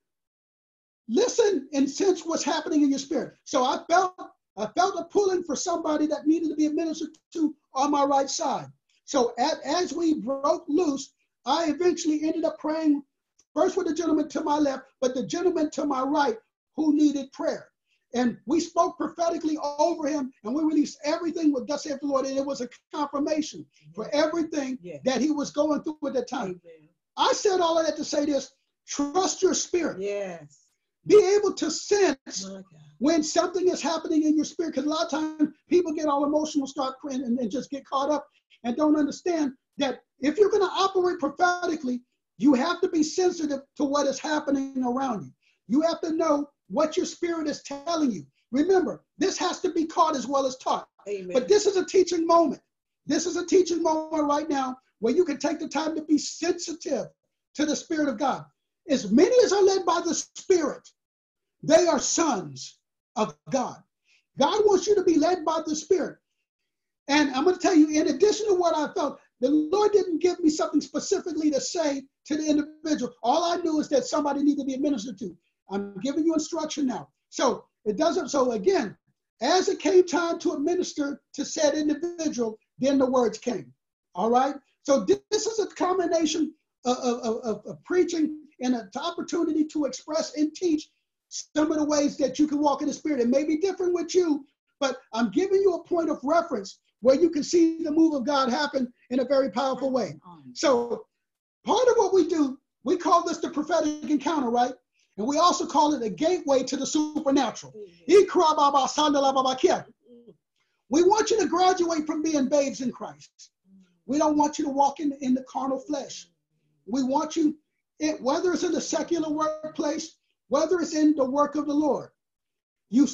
listen and sense what's happening in your spirit. So I felt I felt a pulling for somebody that needed to be ministered to on my right side. So at, as we broke loose, I eventually ended up praying first with the gentleman to my left, but the gentleman to my right who needed prayer. And we spoke prophetically over him, and we released everything with thus saith the Lord, and it was a confirmation for everything Yes. that he was going through at that time. Amen. I said all of that to say this: trust your spirit. Yes. Be able to sense when something is happening in your spirit. Because a lot of times people get all emotional, start praying, and, and just get caught up and don't understand that if you're going to operate prophetically, you have to be sensitive to what is happening around you. You have to know what your spirit is telling you. Remember, this has to be caught as well as taught. Amen. But this is a teaching moment. This is a teaching moment right now where you can take the time to be sensitive to the Spirit of God. As many as are led by the Spirit, they are sons of God. God wants you to be led by the Spirit. And I'm going to tell you, in addition to what I felt, the Lord didn't give me something specifically to say to the individual. All I knew is that somebody needed to be ministered to. I'm giving you instruction now. So it doesn't, so again, as it came time to administer to said individual, then the words came. All right. So this is a combination of, of, of, of preaching and an opportunity to express and teach some of the ways that you can walk in the spirit. It may be different with you, but I'm giving you a point of reference where you can see the move of God happen in a very powerful way. So part of what we do, we call this the prophetic encounter, right? And we also call it a gateway to the supernatural. Mm-hmm. Amen. Mm-hmm. We want you to graduate from being babes in Christ. We don't want you to walk in, in the carnal flesh. We want you, it, whether it's in the secular workplace, whether it's in the work of the Lord, you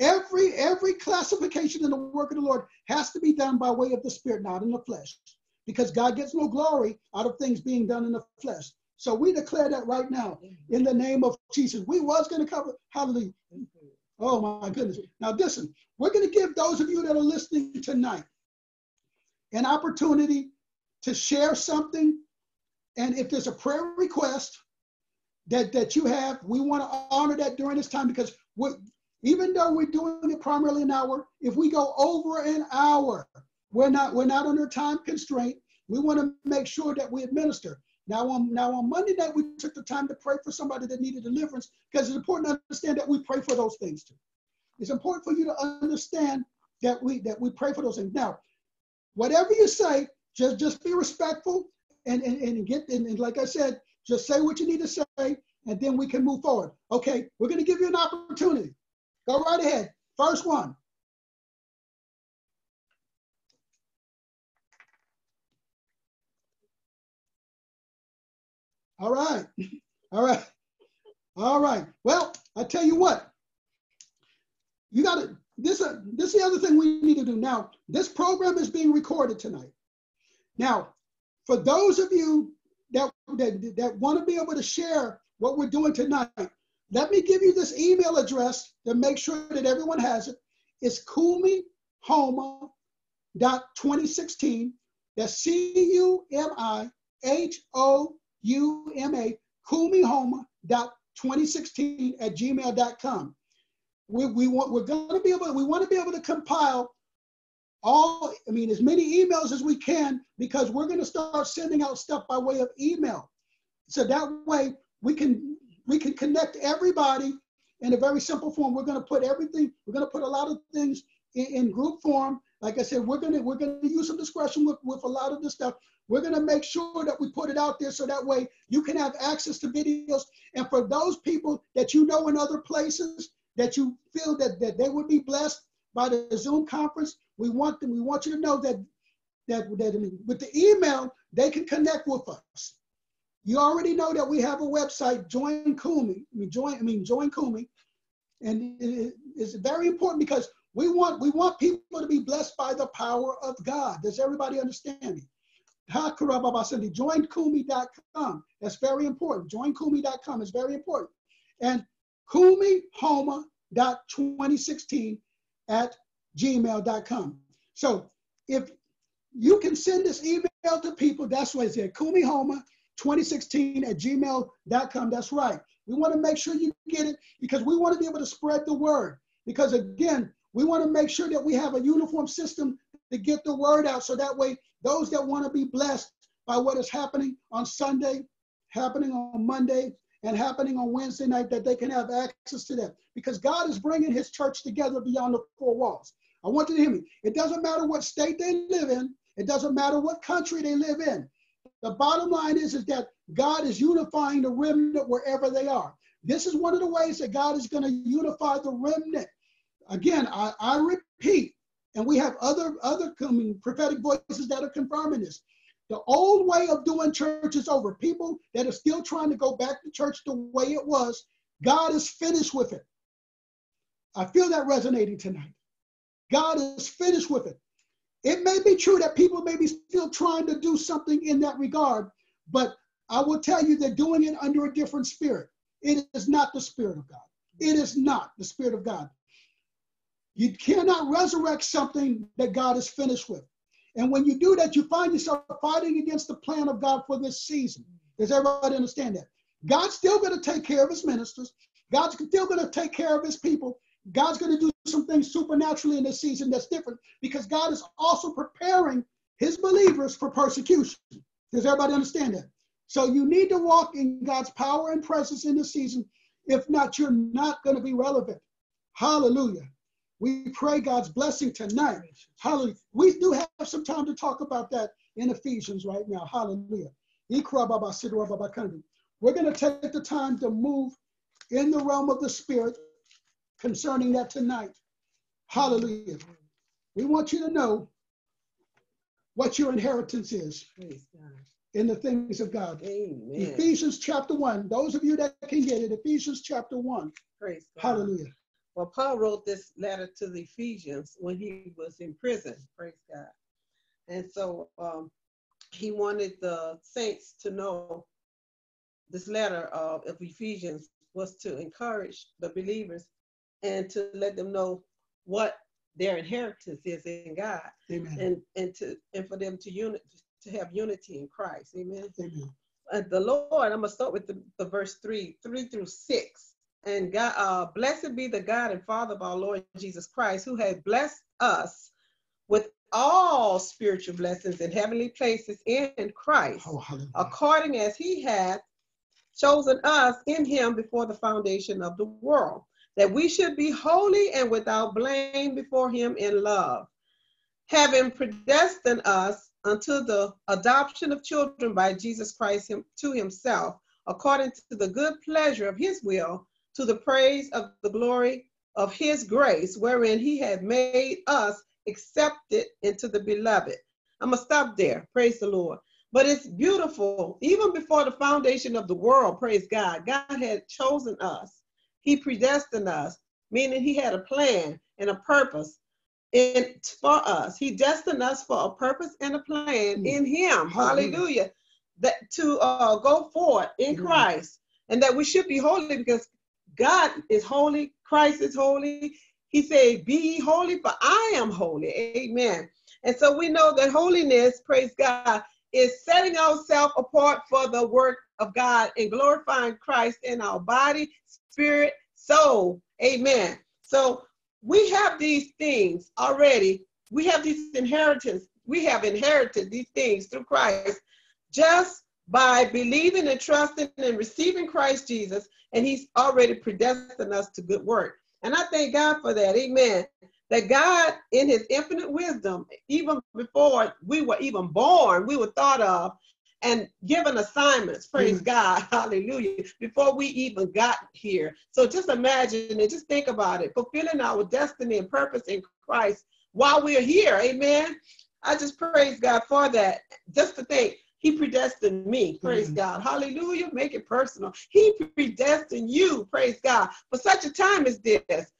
every every classification in the work of the Lord has to be done by way of the Spirit, not in the flesh, because God gets no glory out of things being done in the flesh. So we declare that right now in the name of Jesus. We was going to cover, hallelujah. Oh my goodness. Now listen, we're going to give those of you that are listening tonight an opportunity to share something. And if there's a prayer request that, that you have, we want to honor that during this time because even though we're doing it primarily an hour, if we go over an hour, we're not we're not under time constraint. We want to make sure that we administer. Now on now on Monday night, we took the time to pray for somebody that needed deliverance because it's important to understand that we pray for those things too. It's important for you to understand that we that we pray for those things. Now, whatever you say, just just be respectful and and, and get and, and like I said, just say what you need to say, and then we can move forward. Okay, we're gonna give you an opportunity. Go right ahead. First one. All right. All right. All right. Well, I tell you what. You got to this uh, this is the other thing we need to do now. This program is being recorded tonight. Now, for those of you that that, that want to be able to share what we're doing tonight, let me give you this email address to make sure that everyone has it. It's cumihouma.2016. That's C-U-M-I-H-O U-M-A, cumihouma.2016 at gmail.com. We, we want, we're going to be able, we want to be able to compile all, I mean, as many emails as we can because we're going to start sending out stuff by way of email. So that way we can, we can connect everybody in a very simple form. We're going to put everything, we're going to put a lot of things in, in group form. Like I said, we're going to, we're to use some discretion with, with a lot of this stuff. We're going to make sure that we put it out there so that way you can have access to videos. And for those people that you know in other places that you feel that, that they would be blessed by the Zoom conference, we want them, we want you to know that that, that with the email, they can connect with us. You already know that we have a website, Join Cumi. I mean, join, I mean, Join Cumi. And it, it's very important because we want we want people to be blessed by the power of God. Does everybody understand me? JoinCumi.com. That's very important. JoinCumi.com is very important. And cumihouma.2016 at gmail.com. So if you can send this email to people, that's what it's at. cumihouma2016 at gmail.com. That's right. We want to make sure you get it because we want to be able to spread the word. Because again, we want to make sure that we have a uniform system to get the word out so that way those that want to be blessed by what is happening on Sunday, happening on Monday, and happening on Wednesday night, that they can have access to that. Because God is bringing his church together beyond the four walls. I want you to hear me. It doesn't matter what state they live in, it doesn't matter what country they live in. The bottom line is, is that God is unifying the remnant wherever they are. This is one of the ways that God is going to unify the remnant. Again, I, I repeat, and we have other other coming prophetic voices that are confirming this. The old way of doing church is over. People that are still trying to go back to church the way it was, God is finished with it. I feel that resonating tonight. God is finished with it. It may be true that people may be still trying to do something in that regard, but I will tell you they're doing it under a different spirit. It is not the Spirit of God. It is not the Spirit of God. You cannot resurrect something that God is finished with. And when you do that, you find yourself fighting against the plan of God for this season. Does everybody understand that? God's still going to take care of his ministers. God's still going to take care of his people. God's going to do some things supernaturally in this season that's different because God is also preparing his believers for persecution. Does everybody understand that? So you need to walk in God's power and presence in this season. If not, you're not going to be relevant. Hallelujah. We pray God's blessing tonight. Hallelujah. We do have some time to talk about that in Ephesians right now. Hallelujah. We're going to take the time to move in the realm of the Spirit concerning that tonight. Hallelujah. We want you to know what your inheritance is in the things of God. Amen. Ephesians chapter 1. Those of you that can get it, Ephesians chapter 1. Praise God. Hallelujah. Well, Paul wrote this letter to the Ephesians when he was in prison. Praise God. And so um, he wanted the saints to know this letter of, of Ephesians was to encourage the believers and to let them know what their inheritance is in God. Amen. And and to and for them to unit to have unity in Christ. Amen. Amen. And the Lord, I'm gonna start with the, the verse three, three through six. And God, uh, blessed be the God and Father of our Lord Jesus Christ, who has blessed us with all spiritual blessings in heavenly places in Christ, Oh, according as he hath chosen us in him before the foundation of the world, that we should be holy and without blame before him in love, having predestined us unto the adoption of children by Jesus Christ him, to himself, according to the good pleasure of his will, to the praise of the glory of his grace, wherein he had made us accepted into the beloved. I'm gonna stop there. Praise the Lord. But it's beautiful. Even before the foundation of the world, praise God, God had chosen us. He predestined us, meaning He had a plan and a purpose in for us. He destined us for a purpose and a plan Mm. in Him. Hallelujah. Hallelujah. That to uh, go forward in Mhm. Christ, and that we should be holy because God is holy. Christ is holy. He said, Be holy, for I am holy. Amen. And so we know that holiness, praise God, is setting ourselves apart for the work of God and glorifying Christ in our body, spirit, soul. Amen. So we have these things already. We have these inheritance. We have inherited these things through Christ just by believing and trusting and receiving Christ Jesus. And he's already predestined us to good work. And I thank God for that. Amen. That God, in his infinite wisdom, even before we were even born, we were thought of and given assignments. Praise Mhm. God. Hallelujah. Before we even got here. So just imagine and just think about it. Fulfilling our destiny and purpose in Christ while we're here. Amen. I just praise God for that. Just to think, He predestined me. Praise Mhm. God. Hallelujah. Make it personal. He predestined you. Praise God. For such a time as this.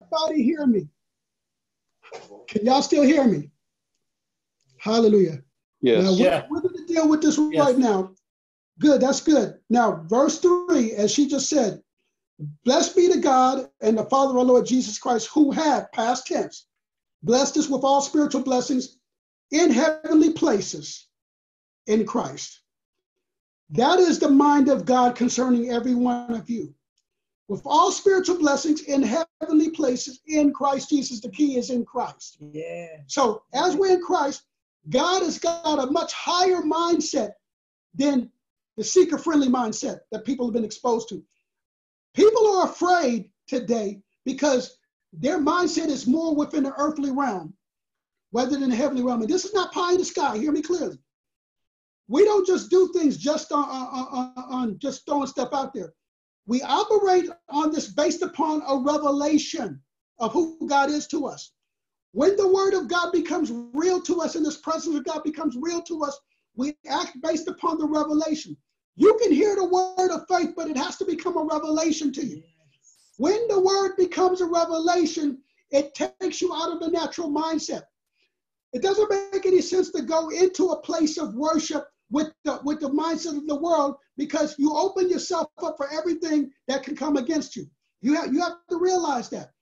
Everybody hear me? Can y'all still hear me? Hallelujah. Now, Yes. we're, Yeah. we're going to deal with this Yes. right now. Good, that's good. Now, verse three, as she just said, blessed be the God and the Father of our Lord Jesus Christ, who had, past tense, blessed us with all spiritual blessings in heavenly places in Christ. That is the mind of God concerning every one of you. With all spiritual blessings in heavenly places in Christ Jesus. The key is in Christ. Yeah. So as we're in Christ, God has got a much higher mindset than the seeker-friendly mindset that people have been exposed to. People are afraid today because their mindset is more within the earthly realm rather than the heavenly realm. And this is not pie in the sky. Hear me clearly. We don't just do things just on, on, on, on just throwing stuff out there. We operate on this based upon a revelation of who God is to us. When the word of God becomes real to us and this presence of God becomes real to us, we act based upon the revelation. You can hear the word of faith, but it has to become a revelation to you. When the word becomes a revelation, it takes you out of the natural mindset. It doesn't make any sense to go into a place of worship with the with the mindset of the world because you open yourself up for everything that can come against you. You have you have to realize that.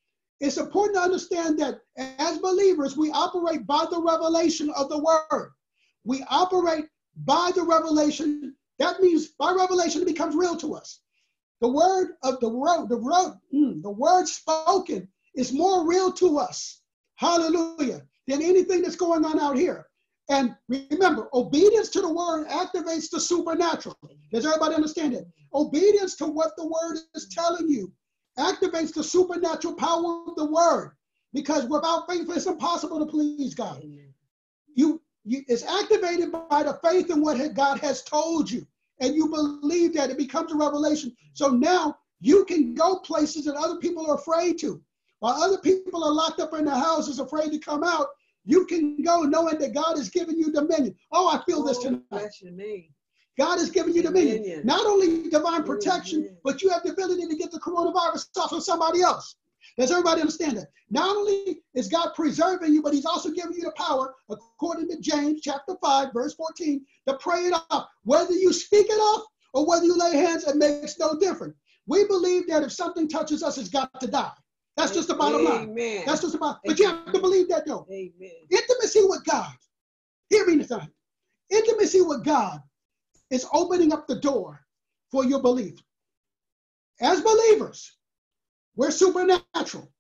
It's important to understand that as believers, we operate by the revelation of the word. We operate by the revelation. That means by revelation, it becomes real to us. The word of the word, the word, mm, the word spoken is more real to us. Hallelujah. Than anything that's going on out here. And remember, obedience to the word activates the supernatural. Does everybody understand it? Obedience to what the word is telling you activates the supernatural power of the word. Because without faith, it's impossible to please God. You, it's activated by the faith in what God has told you. And you believe that it becomes a revelation. So now you can go places that other people are afraid to. While other people are locked up in their houses afraid to come out, you can go knowing that God has given you dominion. Oh, I feel this Oh, tonight. Your name. God has given you dominion. Dominion. Not only divine protection, but you have the ability to get the coronavirus off of somebody else. Does everybody understand that? Not only is God preserving you, but He's also giving you the power, according to James chapter 5, verse 14, to pray it off. Whether you speak it off or whether you lay hands, it makes no difference. We believe that if something touches us, it's got to die. That's just the bottom line. Amen. That's just about. But you have to believe that though. Amen. Intimacy with God. Hear me tonight. Intimacy with God is opening up the door for your belief. As believers, we're supernatural.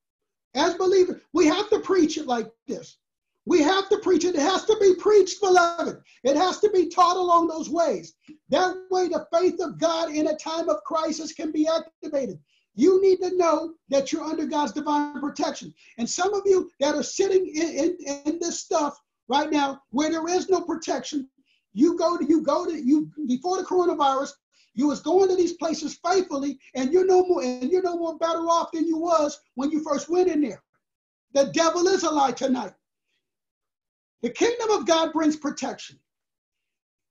As believers, we have to preach it like this. We have to preach it. It has to be preached, beloved. It has to be taught along those ways. That way, the faith of God in a time of crisis can be activated. You need to know that you're under God's divine protection. And some of you that are sitting in, in, in this stuff right now where there is no protection, you go to you go to you before the coronavirus, you was going to these places faithfully, and you're no more and you're no more better off than you was when you first went in there. The devil is a lie tonight. The kingdom of God brings protection.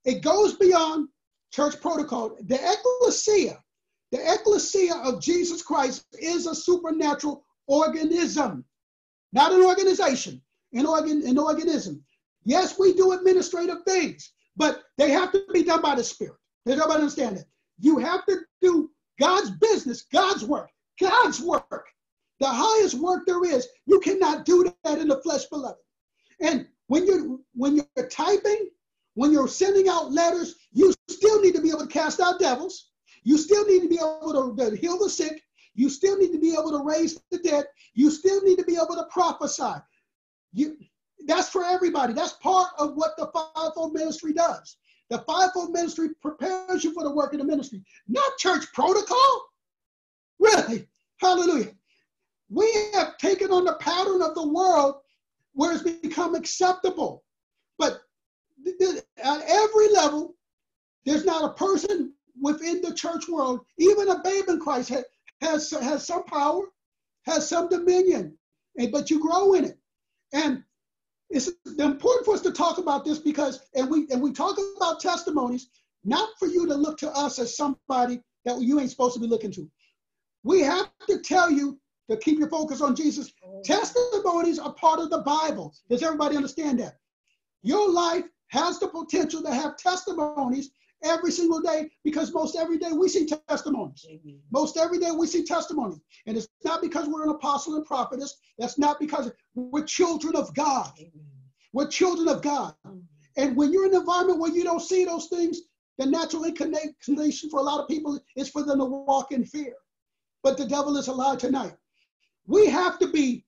It goes beyond church protocol. The ecclesia the ecclesia of Jesus Christ is a supernatural organism, not an organization, an, organ, an organism. Yes, we do administrative things, but they have to be done by the Spirit. Does everybody understand that? You have to do God's business, God's work, God's work. The highest work there is. You cannot do that in the flesh, beloved. And when you're when you're typing, when you're sending out letters, you still need to be able to cast out devils. You still need to be able to, heal the sick. You still need to be able to raise the dead. You still need to be able to prophesy. You, that's for everybody. That's part of what the fivefold ministry does. The fivefold ministry prepares you for the work of the ministry, not church protocol. Really, hallelujah. We have taken on the pattern of the world where it's become acceptable. But at every level, there's not a person within the church world, even a babe in Christ has, has, some power, has some dominion, but you grow in it. And it's important for us to talk about this because, and we and we talk about testimonies, not for you to look to us as somebody that you ain't supposed to be looking to. We have to tell you to keep your focus on Jesus. Testimonies are part of the Bible. Does everybody understand that? Your life has the potential to have testimonies every single day because most every day we see testimonies. Amen. Most every day we see testimonies. And it's not because we're an apostle and prophetess. That's not because we're children of God. Amen. We're children of God. Amen. And when you're in an environment where you don't see those things, the natural inclination for a lot of people is for them to walk in fear. But the devil is alive tonight. We have to be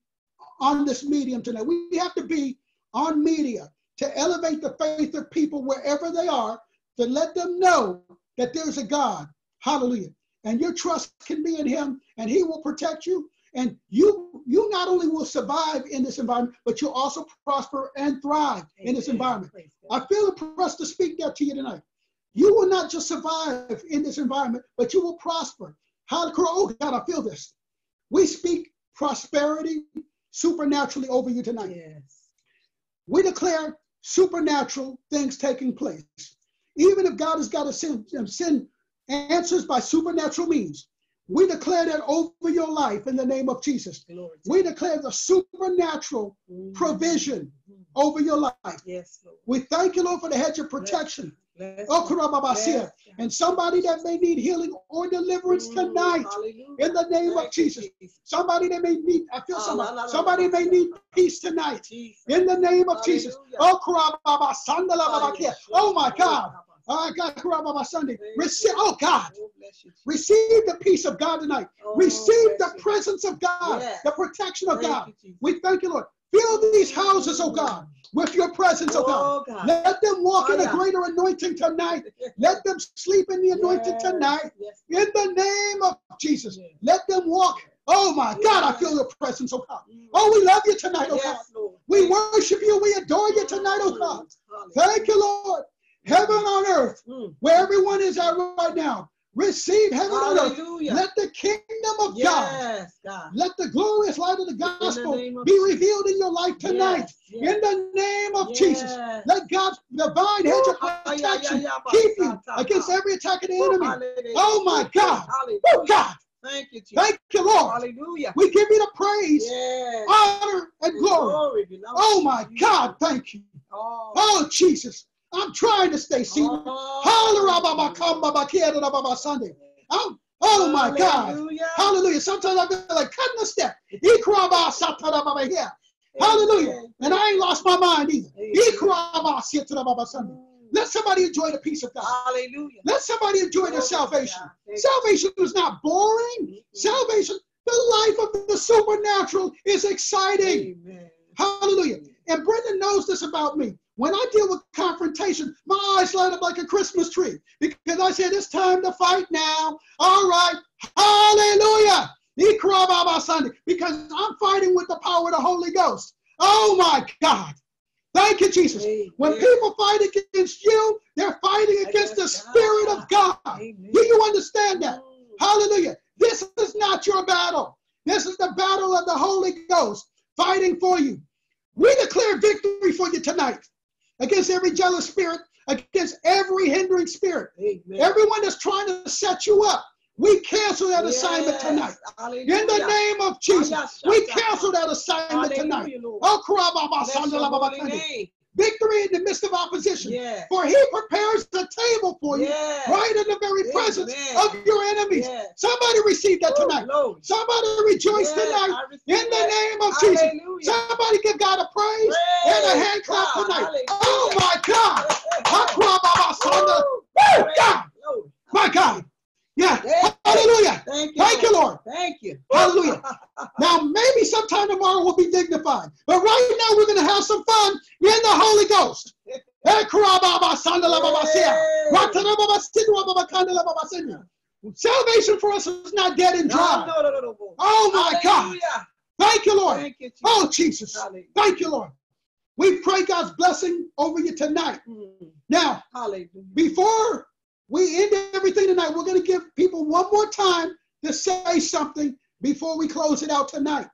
on this medium tonight. We have to be on media to elevate the faith of people wherever they are to let them know that there's a God. Hallelujah. And your trust can be in him and he will protect you. And you you not only will survive in this environment, but you'll also prosper and thrive Amen. in this environment. I feel impressed to speak that to you tonight. You will not just survive in this environment, but you will prosper. How oh God, I feel this. We speak prosperity supernaturally over you tonight. Yes. We declare supernatural things taking place. Even if God has got to send, send answers by supernatural means, we declare that over your life in the name of Jesus. Lord. We declare the supernatural mm-hmm. provision mm-hmm. over your life. Yes, Lord. We thank you, Lord, for the hedge of protection. Bless, oh, bless, and somebody that may need healing or deliverance tonight in the name of Jesus. Somebody that may need, I feel somebody, la, somebody la, may need peace tonight in the name of. Jesus. Oh, oh my oh, God. Oh God, my Sunday. Receive, oh God, receive the peace of God tonight. Oh, receive the presence of God, the protection of God. We thank you, Lord. Fill these houses, oh God, with your presence, oh God. Oh, God. Let them walk oh, in a greater anointing tonight. Let them sleep in the anointing yes. tonight. Yes. In the name of Jesus. Yes. Let them walk. Oh my God, I feel your presence, oh God. Mm. Oh, we love you tonight, oh God. We worship you. We adore you tonight, oh God. Thank you, Lord heaven on earth, mm. where everyone is at right now. Receive heaven Hallelujah. Let the kingdom of yes, God, God, let the glorious light of the gospel the be revealed in your life tonight. Yes, yes. In the name of Jesus, let God's divine hedge of protection keep you against every attack of the enemy. Oh my God. Oh God. Thank you, Jesus. Thank you, Lord. Hallelujah. We give you the praise, honor, and glory. Glory Oh my. God, thank you. Oh. Oh Jesus, I'm trying to stay seated. Oh. Hallelujah. Sunday. Oh, oh my God. Hallelujah. Hallelujah. Sometimes I feel like cutting a step. Here. Hallelujah. And I ain't lost my mind either. Sunday. Let somebody enjoy the peace of God. Hallelujah. Let somebody enjoy their salvation. Salvation is not boring. Salvation, the life of the supernatural is exciting. Amen. Hallelujah. And Brenda knows this about me. When I deal with confrontation, my eyes light up like a Christmas tree because I said, it's time to fight now. All right. Hallelujah. Sunday. Because I'm fighting with the power of the Holy Ghost. Oh my God. Thank you, Jesus. When people fight against you, they're fighting against the Spirit of God. Amen. Do you understand that? Hallelujah. This is not your battle. This is the battle of the Holy Ghost fighting for you. We declare victory for you tonight against every jealous spirit, against every hindering spirit, Amen. everyone that's trying to set you up. We cancel that assignment Yes. tonight. Hallelujah. In the name of Jesus, we cancel that assignment tonight. Hallelujah, Lord. Oh, Kurababa, Bless your Sandalababa, holy Kande. name. Victory in the midst of opposition. Yes. For he prepares the table for you right in the very presence Amen. of your enemies. Somebody receive that tonight. Somebody rejoice tonight in the name of Jesus. Somebody give God a praise, and a hand clap God. tonight. Hallelujah. Oh my God. Woo, God. My God. Yeah. Hey. Hallelujah. Thank you. Thank you, Lord. Thank you. Hallelujah. Now, maybe sometime tomorrow we'll be dignified. But right now, we're going to have some fun in the Holy Ghost. Ekrababa Sandalababa Sia. Hey. Ratarababa Sidwababa Kandalababa Sinya. Salvation for us is not dead and dry. no, no, no. Oh my God. Thank you, Lord. Thank you, Jesus. Oh, Jesus. Hallelujah. Thank you, Lord. We pray God's blessing over you tonight. Mm. Now, Hallelujah. before we end everything tonight, we're going to give people one more time to say something before we close it out tonight.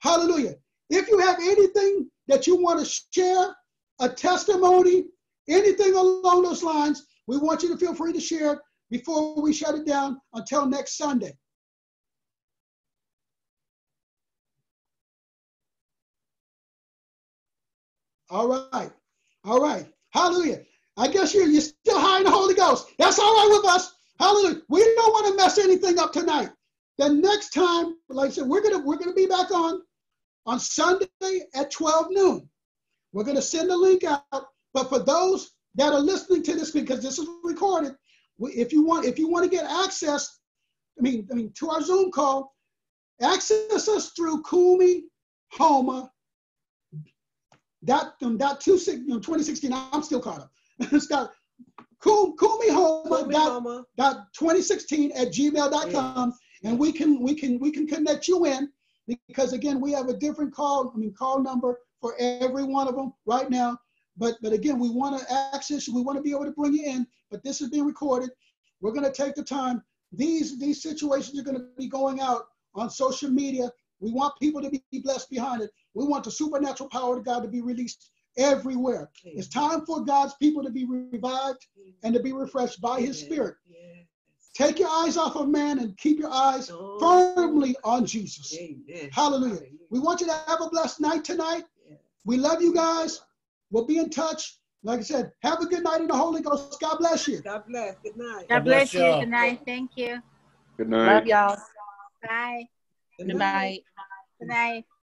Hallelujah. If you have anything that you want to share, a testimony, anything along those lines, we want you to feel free to share before we shut it down until next Sunday. All right. All right. Hallelujah. I guess you're, you're still high in the Holy Ghost. That's all right with us. Hallelujah. We don't want to mess anything up tonight. The next time, like I said, we're gonna we're gonna be back on on Sunday at 12 noon. We're gonna send the link out. But for those that are listening to this, because this is recorded, if you want if you want to get access, I mean, I mean to our Zoom call, access us through Kumi Homa dot um, dot two you 2016. I'm still caught up. It's got Kum- cumihouma Kumi dot dot 2016 at gmail.com and we can we can we can connect you in because again we have a different call i mean call number for every one of them right now. But but again we want to access you we want to be able to bring you in but this is being recorded. We're going to take the time. These these situations are going to be going out on social media. We want people to be blessed behind it. We want the supernatural power of god to be released everywhere it's time for god's people to be revived and to be refreshed by his spirit Yes. Take your eyes off of man and keep your eyes Oh. firmly on Jesus. Amen. Hallelujah. We want you to have a blessed night tonight. Yes. We love you guys. We'll be in touch. Like I said, have a good night in the Holy Ghost. God bless you. God bless. Good night. God bless you. y'all. Good night. Thank you. Good night. Love y'all. Bye. Good Good night. Good night.